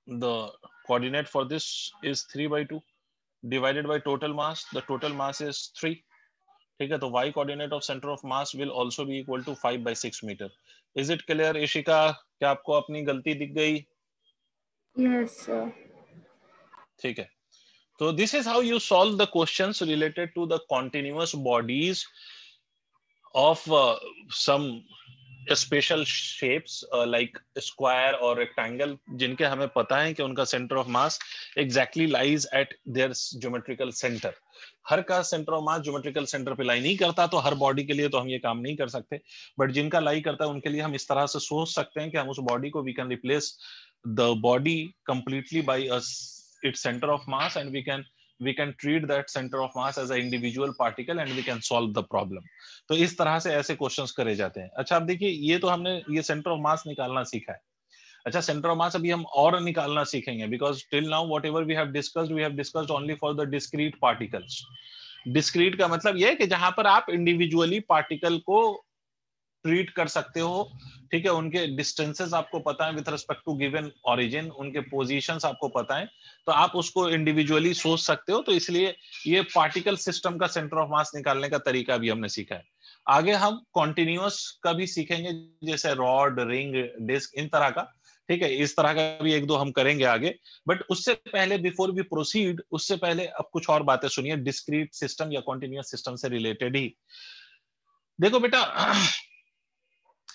the coordinate for this is 3 by 2 divided by total mass the total mass is 3 ठीक है तो y coordinate of center of mass will also be equal to 5 by 6 meter is it clear Ishika क्या आपको अपनी गलती दिख गई
Yes, sir.
ठीक है so this is how you solve the questions related to the continuous bodies of uh, some special shapes like square और रेक्टेंगल जिनके हमें पता है कि उनका centre of mass exactly lies at their geometrical centre हर का centre of mass geometrical centre पे लाई नहीं करता तो हर बॉडी के लिए तो हम ये काम नहीं कर सकते। बट जिनका लाई करता है उनके लिए हम इस तरह से सोच सकते हैं कि हम उस बॉडी को we can replace the body completely by its centre of mass and we can we can treat that center of mass as an individual particle and we can solve the problem. तो इस तरह से ऐसे क्वेश्चंस करे जाते हैं। अच्छा अब देखिए, ये तो हमने, ये सेंटर ऑफ़ मास निकालना सीखा है। अच्छा सेंटर ऑफ़ मास अभी हम और निकालना सीखेंगे because till now whatever we have discussed we have discussed only for the discrete particles discrete का मतलब ये है कि जहाँ पर आप इंडिविजुअली पार्टिकल को ट्रीट कर सकते हो, ठीक है? उनके डिस्टेंसेस आपको पता है with respect to given origin उनके पोजीशंस आपको पता है। तो आप उसको इंडिविजुअली सोच सकते हो तो इसलिए ये पार्टिकल सिस्टम का सेंटर ऑफ़ मास निकालने का तरीका भी हमने सीखा है। आगे हम कॉन्टिन्यूस का भी सीखेंगे, जैसे रॉड रिंग डिस्क इन तरह का, ठीक है? इस तरह का भी एक दो हम करेंगे आगे। बट उससे पहले बिफोर वी प्रोसीड उससे पहले अब कुछ और बातें सुनिए डिस्क्रीट सिस्टम या कॉन्टिन्यूस सिस्टम से रिलेटेड ही। देखो बेटा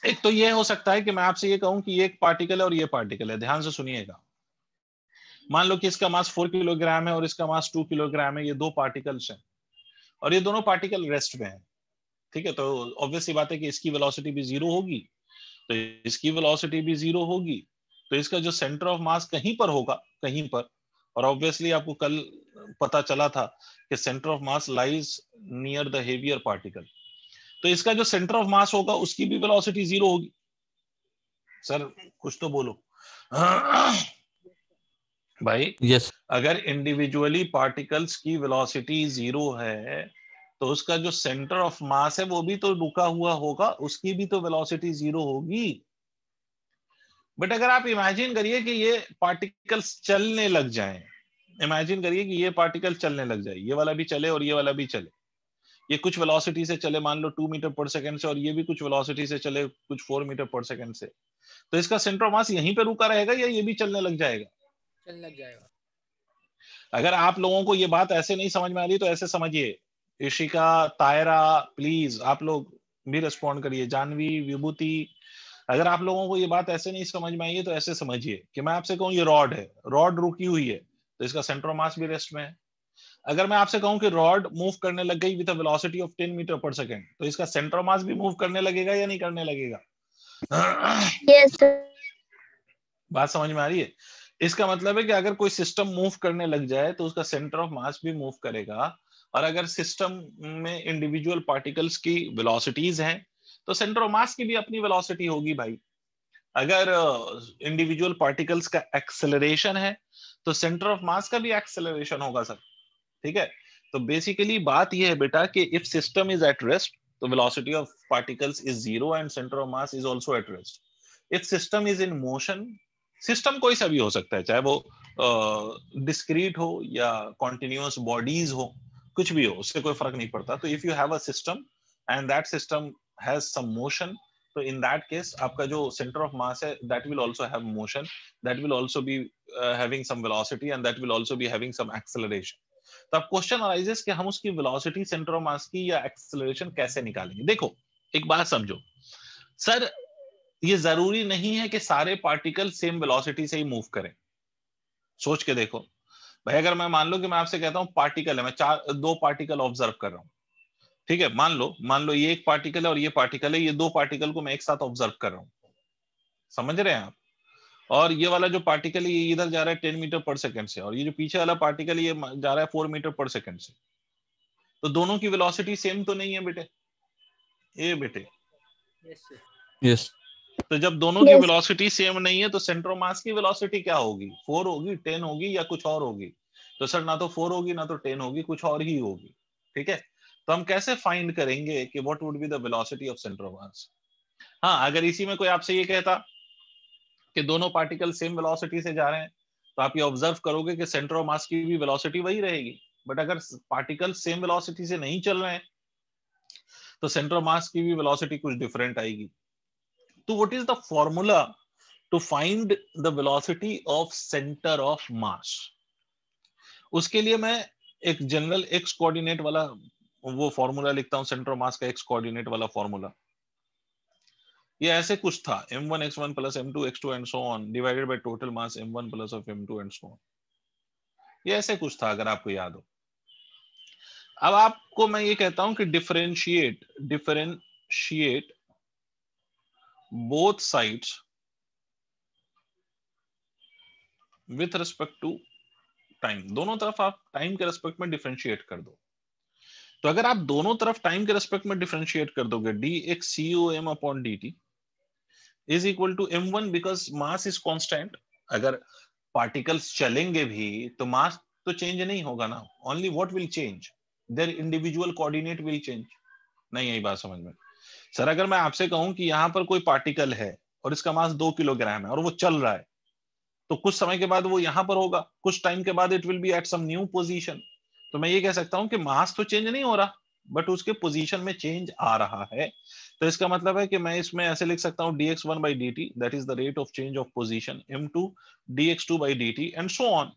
एक तो ये हो सकता है कि मैं आपसे ये कहूँ कि ये एक पार्टिकल है और ये पार्टिकल है। ध्यान से सुनिएगा। मान लो कि इसका मास फोर किलोग्राम है और इसका मास टू किलोग्राम है, ये दो पार्टिकल्स हैं और ये दोनों पार्टिकल रेस्ट में है। ठीक है तो ऑब्वियसली बात है कि इसकी वेलोसिटी भी ज़ीरो होगी। तो इसकी वेलोसिटी भी ज़ीरो होगी। तो इसका जो सेंटर ऑफ़ मास कहीं पर होगा, कहीं पर, और ऑब्वियसली आपको कल पता चला था कि centre of mass lies near the heavier particle तो इसका जो सेंटर ऑफ़ मास होगा उसकी भी वेलोसिटी ज़ीरो होगी। सर कुछ तो बोलो। भाई
यस
अगर इंडिविजुअली पार्टिकल्स की वेलोसिटी ज़ीरो है तो उसका जो सेंटर ऑफ़ मास है वो भी तो रुका हुआ होगा उसकी भी तो वेलोसिटी ज़ीरो होगी। बट अगर आप इमेजिन करिए कि ये पार्टिकल्स चलने लग जाएँ इमेजिन करिए कि ये पार्टिकल चलने लग जाए ये वाला भी चले और ये वाला भी चले। ये कुछ वेलोसिटी से चले मान लो टू मीटर पर सेकंड से और ये भी कुछ वेलोसिटी से चले कुछ फोर मीटर पर सेकंड से। तो इसका सेंटर ऑफ़ मास यहीं पे रुका रहेगा या ये भी चलने लग जाएगा?
चलने लग जाएगा।
अगर आप लोगों को ये बात ऐसे नहीं समझ में आ रही तो ऐसे समझिए। ईशिका तायरा प्लीज़ आप लोग भी रिस्पॉन्ड करिए। जानवी विभूति अगर आप लोगों को ये बात ऐसे नहीं समझ में आई है तो ऐसे समझिए कि मैं आपसे कहूँ ये रॉड है। रॉड रुकी हुई है तो इसका सेंटर ऑफ़ मास भी रेस्ट में है। अगर मैं आपसे कहूँ कि रॉड मूव करने लग गई with a velocity of 10 metre per second तो इसका सेंटर ऑफ़ मास भी मूव करने लगेगा या नहीं करने लगेगा?
Yes,
बात समझ में आ रही है? इसका मतलब है कि अगर कोई सिस्टम मूव करने लग जाए तो उसका सेंटर ऑफ़ मास भी मूव करेगा। और अगर सिस्टम में इंडिविजुअल पार्टिकल्स की वेलोसिटीज हैं तो सेंटर ऑफ़ मास की भी अपनी वेलोसिटी होगी भाई। अगर इंडिविजुअल पार्टिकल्स का एक्सेलरेशन है तो सेंटर ऑफ़ मास का भी एक्सेलरेशन होगा सर ठीक है? तो बेसिकली बात यह है बेटा कि if system is at rest तो velocity of particles is zero and centre of mass is also at rest if system is in motion system कोई सा भी हो सकता है चाहे वो डिस्क्रीट uh, हो या कॉन्टिन्यूस बॉडीज हो कुछ भी हो उससे कोई फ़र्क नहीं पड़ता। तो if you have a system and that system has some motion तो इन दैट केस आपका जो सेंटर ऑफ़ मास है that will also have motion that will also be having some velocity and that will also be having some acceleration तो अब क्वेश्चन अराइजेस कि हम उसकी वेलोसिटी सेंटर ऑफ़ मास की या एक्सेलरेशन कैसे निकालेंगे? देखो, एक बात समझो। सर, ये ज़रूरी नहीं है कि सारे पार्टिकल सेम वेलोसिटी से ही मूव करें। सोच के देखो। भाई, अगर मैं मान लो कि मैं आपसे कहता हूँ पार्टिकल है, मैं चार, दो पार्टिकल ऑब्ज़र्व कर रहा हूँ। ठीक है, मान लो मान लो ये एक पार्टिकल है और ये पार्टिकल है, ये दो पार्टिकल को मैं एक साथ ऑब्ज़र्व कर रहा हूँ। समझ रहे हैं आप? और ये वाला जो पार्टिकल है ये इधर जा रहा है टेन मीटर पर सेकंड से और ये जो पीछे वाला पार्टिकल ये जा रहा है फोर मीटर पर सेकंड से। तो दोनों की वेलोसिटी सेम तो नहीं है बेटे? ये बेटे।
Yes,
यस
तो जब दोनों yes. की
Yes.
वेलोसिटी सेम नहीं है तो सेंटर ऑफ़ मास की वेलोसिटी क्या होगी? फोर होगी टेन होगी या कुछ और होगी? तो सर ना तो फोर होगी ना तो टेन होगी कुछ और ही होगी। ठीक है? तो हम कैसे फाइंड करेंगे कि what would be the velocity of centre of mass हाँ अगर इसी में कोई आपसे ये कहता कि दोनों पार्टिकल सेम वेलोसिटी से जा रहे हैं तो आप ये ऑब्ज़र्व करोगे कि सेंटर ऑफ़ मास की भी वेलोसिटी वही रहेगी। बट अगर पार्टिकल सेम वेलोसिटी से नहीं चल रहे हैं तो सेंटर ऑफ़ मास की भी वेलोसिटी कुछ डिफरेंट आएगी। तो what is the formula to find the velocity of centre of mass उसके लिए मैं एक जनरल एक्स कोऑर्डिनेट वाला वो फॉर्मूला लिखता हूँ सेंटर ऑफ़ मास का एक्स कोऑर्डिनेट वाला फॉर्मूला ये ऐसे कुछ था m1 x1 plus m2 x2 and so on, divided by total mass m1 plus of m2 and so on. ये ऐसे कुछ था, अगर आपको याद हो। अब आपको मैं ये कहता हूँ कि differentiate differentiate both sides with respect to time दोनों तरफ़ आप टाइम के रेस्पेक्ट में डिफरेंशिएट कर दो। तो अगर आप दोनों तरफ़ टाइम के रेस्पेक्ट में डिफरेंशिएट कर दोगे d x c o m upon d t is equal to m one because mass is constant अगर पार्टिकल्स चलेंगे भी तो मास तो चेंज नहीं होगा ना। Only what will change their individual coordinate will change नहीं, यही बात समझ में। सर अगर मैं आपसे कहूँ कि यहाँ पर कोई पार्टिकल है और इसका मास दो किलोग्राम है और वो चल रहा है तो कुछ समय के बाद वो यहाँ पर होगा। कुछ टाइम के बाद it will be at some new position तो मैं ये कह सकता हूँ कि मास तो चेंज नहीं हो रहा बट उसके पोजीशन में चेंज आ रहा है। तो इसका मतलब है कि मैं इसमें ऐसे लिख सकता हूँ dx1 one by d t that is the rate of change of position m two d x two by d t and so on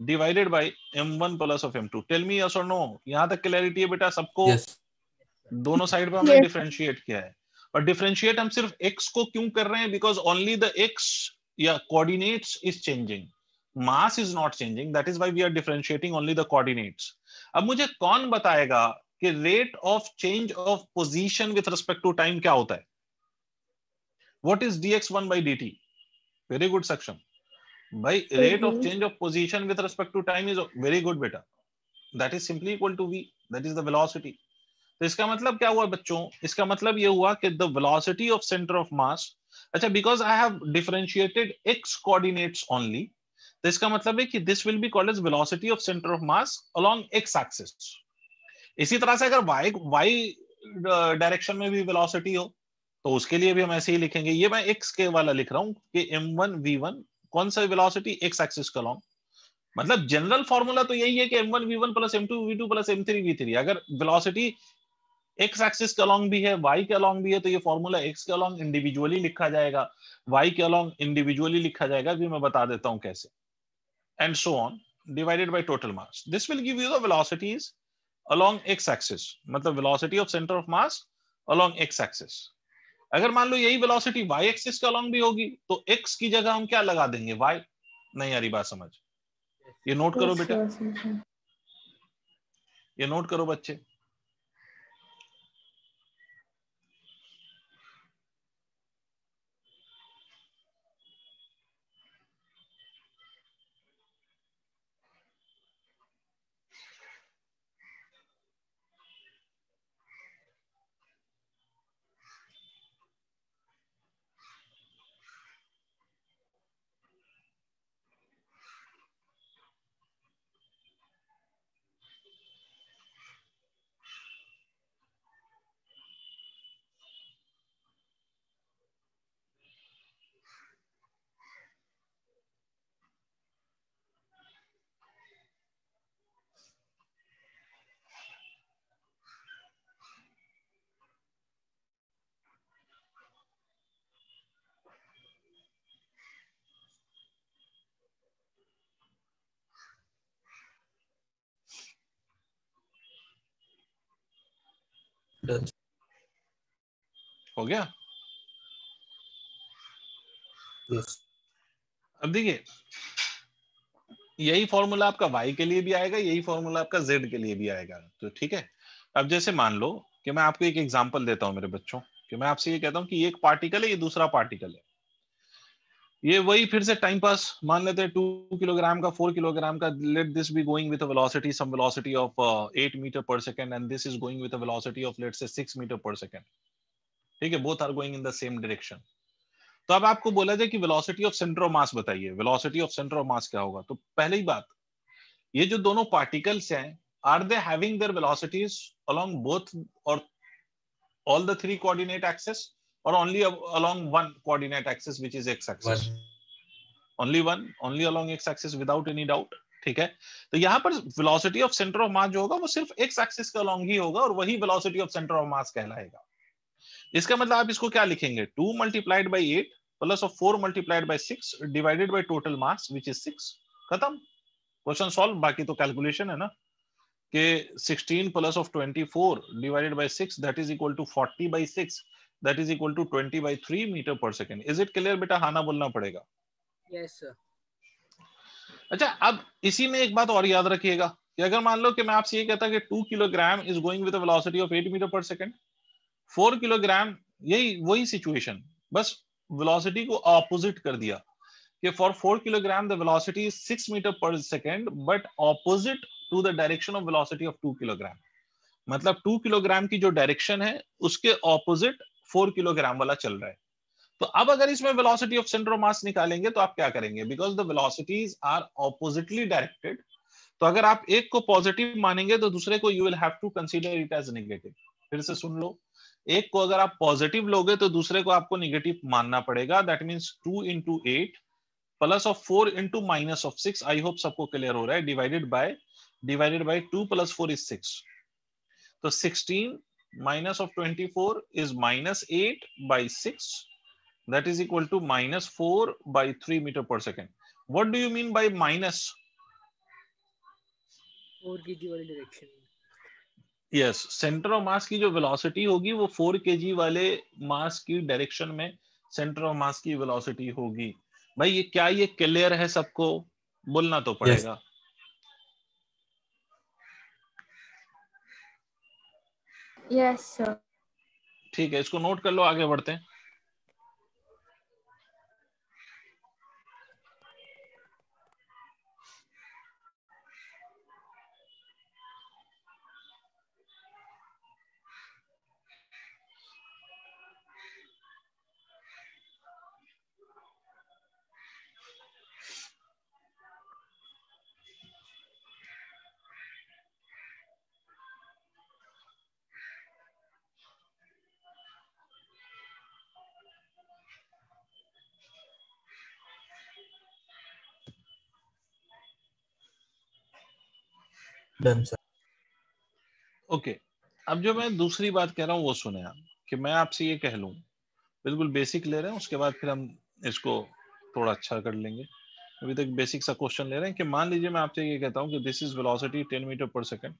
divided by m one plus of m two tell me yes और नो यहाँ तक क्लैरिटी है बेटा सबको?
यस
दोनों साइड पे हमने
Yes.
डिफरेंशिएट किया है। और डिफरेंशिएट हम सिर्फ़ x को क्यों कर रहे हैं? बिकॉज़ ओनली द x या coordinates is changing mass is not changing that is why we are differentiating only the coordinates अब मुझे कौन बताएगा कि rate of change of position with respect to time क्या होता है? What is dx1 by dt very good Saksham भाई rate
of.
Change of position with respect to time is very good बेटा। That is simply equal to v. That is the velocity तो इसका मतलब क्या हुआ बच्चों? इसका मतलब ये हुआ कि the velocity of centre of mass अच्छा because I have differentiated x coordinates only तो इसका मतलब है कि this will be called as velocity of centre of mass along x axis इसी तरह से अगर y y डायरेक्शन में भी वेलोसिटी हो तो उसके लिए भी हम ऐसे ही लिखेंगे। ये मैं x के वाला लिख रहा हूँ कि m1 v1 कौन सा वेलोसिटी x एक्सिस का अलोंग मतलब जनरल फॉर्मूला तो यही है कि m1 v1 plus m2 v2 plus m3 v3 अगर वेलोसिटी x एक्सिस के अलॉन्ग भी है, y के अलोंग भी है तो ये फॉर्मूला x के अलोंग इंडिविजुअली लिखा जाएगा। वाई के अलोंग इंडिविजुअली लिखा जाएगा भी मैं बता देता हूँ कैसे। And so on divided by total marks this will give you the velocities along x axis मतलब velocity of center of mass along x axis अगर मान लो यही वेलोसिटी y एक्सिस के along भी होगी तो x की जगह हम क्या लगा देंगे? y? नहीं आ रही बात समझ। ये नोट करो बेटा. ये नोट करो बच्चे। हो गया?
Yes.
अब देखिए यही फॉर्मूला आपका y के लिए भी आएगा यही फॉर्मूला आपका z के लिए भी आएगा। तो ठीक है? अब जैसे मान लो कि मैं आपको एक एग्जांपल देता हूँ मेरे बच्चों कि मैं आपसे ये कहता हूँ कि ये एक पार्टिकल है ये दूसरा पार्टिकल है। ये वही फिर से टाइम पास मान लेते हैं टू किलोग्राम का फोर किलोग्राम का let this be going with velocity some velocity of eight metre per second and this is going with velocity of let say six metre per second ठीक है both are going in the same direction तो अब आपको बोला जाए कि velocity of centre of mass बताइए। Velocity of centre of mass क्या होगा? तो पहली बात ये जो दोनों पार्टिकल्स हैं are they having their velocities along both और all the three coordinate axes or only along one coordinate axis which is x axis?
One.
only one only along x axis without any doubt ठीक है? तो यहाँ पर velocity of centre of mass जो होगा वो सिर्फ़ एक्स एक्सिस के अलोंग ही होगा और वही velocity of centre of mass कहलाएगा। इसका मतलब आप इसको क्या लिखेंगे? Two multiplied by eight plus of four multiplied by six divided by total mass which is six. खत्म। Question solve. बाकी तो कैलकुलेशन है ना? कि 16 plus of 24 divided by 6 that is equal to 40 by 6 that is equal to 20 by 3 metre per second. Is it clear बेटा? हाना बोलना पड़ेगा।
यस सर
अच्छा अब इसी में एक बात और याद रखिएगा कि अगर मान लो कि मैं आपसे ये कहता कि 2 kilogram is going with velocity of 8 metre per second 4 kilogram, यही, वही सिचुएशन बस वेलोसिटी को ऑपोजिट कर दिया कि for 4 kilogram the velocity is 6 metre per second but opposite to the direction of velocity of 2 kilogram मतलब 2 किलोग्राम की जो डायरेक्शन है, उसके ऑपोजिट 4 किलोग्राम वाला चल रहा है। तो अब अगर इसमें वेलोसिटी ऑफ़ सेंटर मास निकालेंगे तो आप क्या करेंगे? Because the velocities are oppositely directed तो अगर आप एक को पॉजिटिव मानेंगे तो दूसरे को you will have to consider it as negative फिर से सुन लो। एक को अगर आप पॉजिटिव लोगे तो दूसरे को आपको नेगेटिव मानना पड़ेगा। That means two into eight plus of four into minus of six I hope सबको क्लियर हो रहा है। Divided by divided by two plus four is six तो sixteen minus of 24 is minus 8 by 6 that is equal to minus 4 by 3 meter per second what do you mean by minus?
Four की जी वाली डायरेक्शन
सेंटर ऑफ़ मास की जो वेलोसिटी होगी वो फोर के वाले मास की डायरेक्शन में सेंटर ऑफ़ मास की वेलोसिटी होगी। भाई ये क्या ये क्लियर है सबको? बोलना तो पड़ेगा
Yes, यस yes, सर
ठीक है इसको नोट कर लो आगे बढ़ते हैं।
Done, sir.
ओके अब जो मैं दूसरी बात कह रहा हूँ वो सुने आप कि मैं आपसे ये कह लूँ। बिल्कुल बेसिक ले रहे हैं उसके बाद फिर हम इसको थोड़ा अच्छा कर लेंगे। अभी तक बेसिक सा क्वेश्चन ले रहे हैं कि मान लीजिए मैं आपसे ये कहता हूँ कि this is velocity 10 metre per second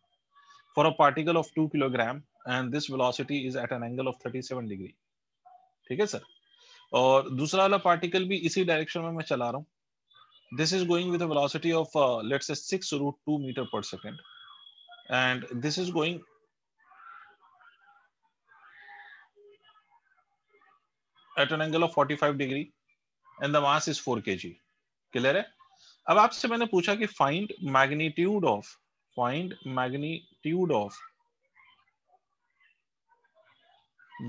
for a particle of 2 kilogram and this velocity is at an angle of 37 degree ठीक है सर और दूसरा वाला पार्टिकल भी इसी डायरेक्शन में मैं चला रहा हूँ। this is going with velocity of let's say 6 root 2 metre per second and this is going at an angle of 45 degree and the mass is 4 kg clear है अब आपसे मैंने पूछा कि find magnitude of find magnitude of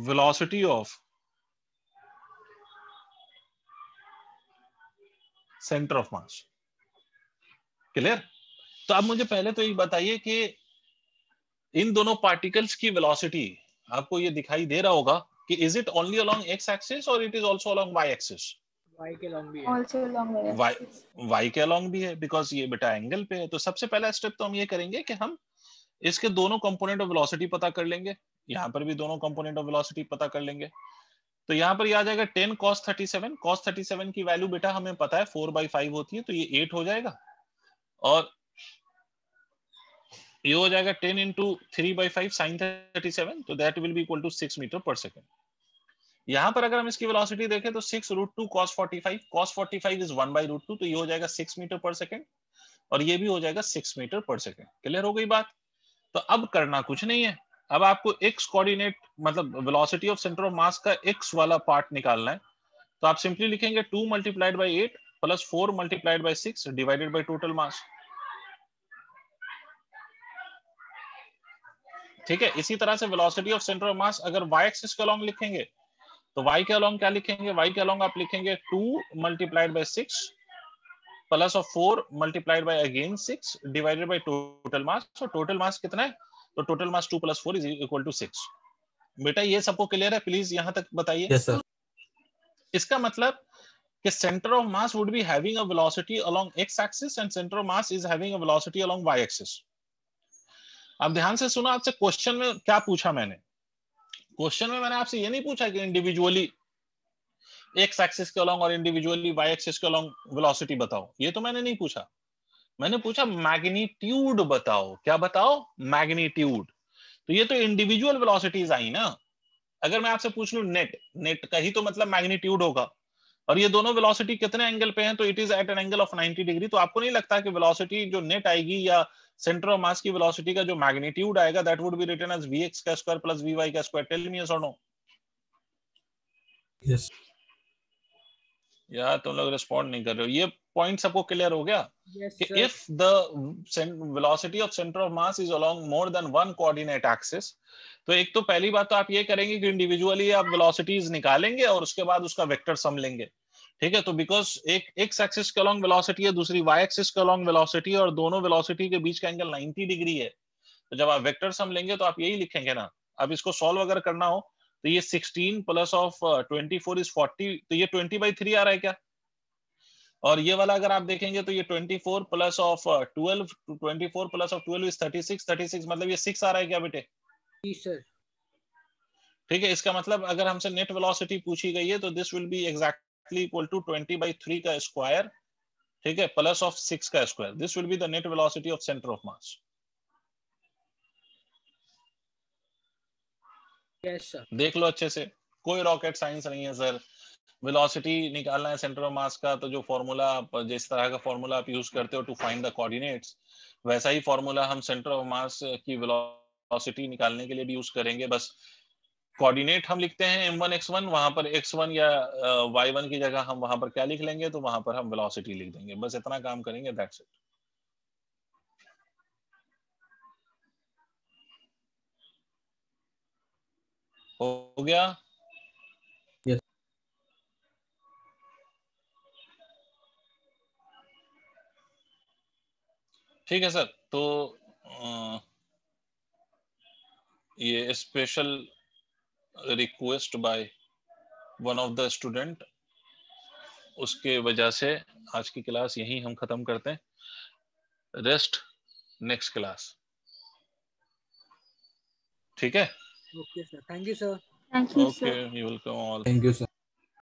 velocity of center of mass. Clear तो अब मुझे पहले तो ये बताइए कि इन दोनों पार्टिकल्स की वेलोसिटी आपको ये दिखाई दे रहा होगा कि is it only along x axis और it is also along y axis
y के लॉन्ग भी है.
वाई के अलोंग भी है बिकॉज़ ये बेटा एंगल पे है। तो सबसे पहला स्टेप तो हम ये करेंगे कि हम इसके दोनों कंपोनेंट ऑफ़ वेलोसिटी पता कर लेंगे। यहाँ पर भी दोनों कंपोनेंट ऑफ़ वेलोसिटी पता कर लेंगे। तो यहाँ पर ये आ जाएगा ten cos thirty seven cos thirty seven की वैल्यू बेटा हमें पता है फोर बाई फाइव होती है तो ये एट हो जाएगा। और ये हो जाएगा ten into three by five sine thirty seven तो that will be equal to six metre per second यहाँ पर अगर हम इसकी वेलोसिटी देखें तो six root two cos forty five cos forty five is one by root two तो ये हो जाएगा सिक्स मीटर पर सेकेंड और ये भी हो जाएगा six metre per second clear हो गई बात? तो अब करना कुछ नहीं है। अब आपको एक्स कोऑर्डिनेट मतलब velocity of centre of mass का एक्स वाला पार्ट निकालना है। तो आप सिंपली लिखेंगे two multiplied by eight plus four multiplied by six divided by total mass ठीक है? इसी तरह से velocity of centre of mass अगर y एक्सिस के अलोंग लिखेंगे तो y के अलोंग क्या लिखेंगे? Y के अलोंग आप लिखेंगे two multiplied by six plus of four multiplied by again six divided by total mass तो टोटल मास कितना है? तो total mass two plus four is equal to six बेटा ये सबको क्लियर है? प्लीज़ यहाँ तक बताइए।
सर
इसका मतलब कि center of mass would be having a velocity along x axis and center of mass is having a velocity along y axis. अब ध्यान से सुनो आपसे क्वेश्चन में क्या पूछा मैंने? क्वेश्चन में मैंने आपसे ये नहीं पूछा कि इंडिविजुअली एक्स एक्सिस के अलोंग और इंडिविजुअली वाई एक्सिस के अलोंग वेलोसिटी बताओ। ये तो मैंने नहीं पूछा। मैंने पूछा मैग्नीट्यूड बताओ। क्या बताओ? मैग्नीट्यूड तो ये तो इंडिविजुअल वेलोसिटीज आई ना। अगर मैं आपसे पूछ लू नेट नेट का ही तो मतलब मैग्नीट्यूड होगा। और ये दोनों वेलोसिटी कितने एंगल पे हैं? तो it is at an angle of 90 degree तो आपको नहीं लगता कि वेलोसिटी जो नेट आएगी या सेंटर ऑफ़ मास की वेलोसिटी का जो मैग्नीट्यूड आएगा that would be written as vx का स्क्वायर प्लस vy का स्क्वायर टेल मी यस और नो
यस
यार तुम लोग रिस्पॉन्ड नहीं कर रहे हो। ये पॉइंट सबको क्लियर हो गया?
यस
कि if the cen- velocity of center of mass is along more than one coordinate तो एक तो पहली बात तो आप ये करेंगे कि इंडिविजुअली आप वेलोसिटीज निकालेंगे और उसके बाद उसका वेक्टर सम लेंगे। ठीक है? तो बिकॉज़ एक एक्स एक्सिस के अलॉन्ग वेलोसिटी है दूसरी वाई एक्सिस के अलॉन्ग वेलोसिटी है और दोनों वेलोसिटी के बीच का एंगल 90 डिग्री है। तो जब आप वेक्टर सम लेंगे तो आप यही लिखेंगे ना। अब इसको सॉल्व अगर करना हो तो ये 16 प्लस ऑफ़ 24 इज़ 40 तो ये 20 बाई थ्री आ रहा है क्या? और ये वाला अगर आप देखेंगे तो ये 24 plus of 12 24 plus of 12 is 36 36 मतलब ये 6 आ रहा है क्या बेटे?
जी सर
ठीक है इसका मतलब अगर हमसे नेट वेलोसिटी पूछी गई है तो this will be exactly equal to 20 by 3 का स्क्वायर ठीक है प्लस ऑफ़ 6 का square this will be the net velocity of centre
of mass
देख लो अच्छे से। कोई रॉकेट साइंस नहीं है सर वेलोसिटी निकालना है सेंटर ऑफ़ मास का तो जो फॉर्मूला जिस तरह का फॉर्मूला आप यूज़ करते हो टू फाइंड द कोऑर्डिनेट्स वैसा ही फॉर्मूला हम सेंटर ऑफ़ मास की वेलोसिटी निकालने के लिए भी यूज़ करेंगे। बस कोऑर्डिनेट हम लिखते हैं m1 x1 वहाँ पर x1 या uh, y1 की जगह हम वहाँ पर क्या लिख लेंगे तो वहाँ पर हम वेलोसिटी लिख देंगे। बस इतना काम करेंगे दैट्स इट हो गया?
Yes.
ठीक है सर तो ये special request by one of the student उसके वजह से आज की क्लास यहीं हम खत्म करते हैं। रेस्ट नेक्स्ट क्लास ठीक है?
Okay, sir. Thank you, sir.
Thank you,
okay,
sir.
Okay, you will
come all. Thank you, sir.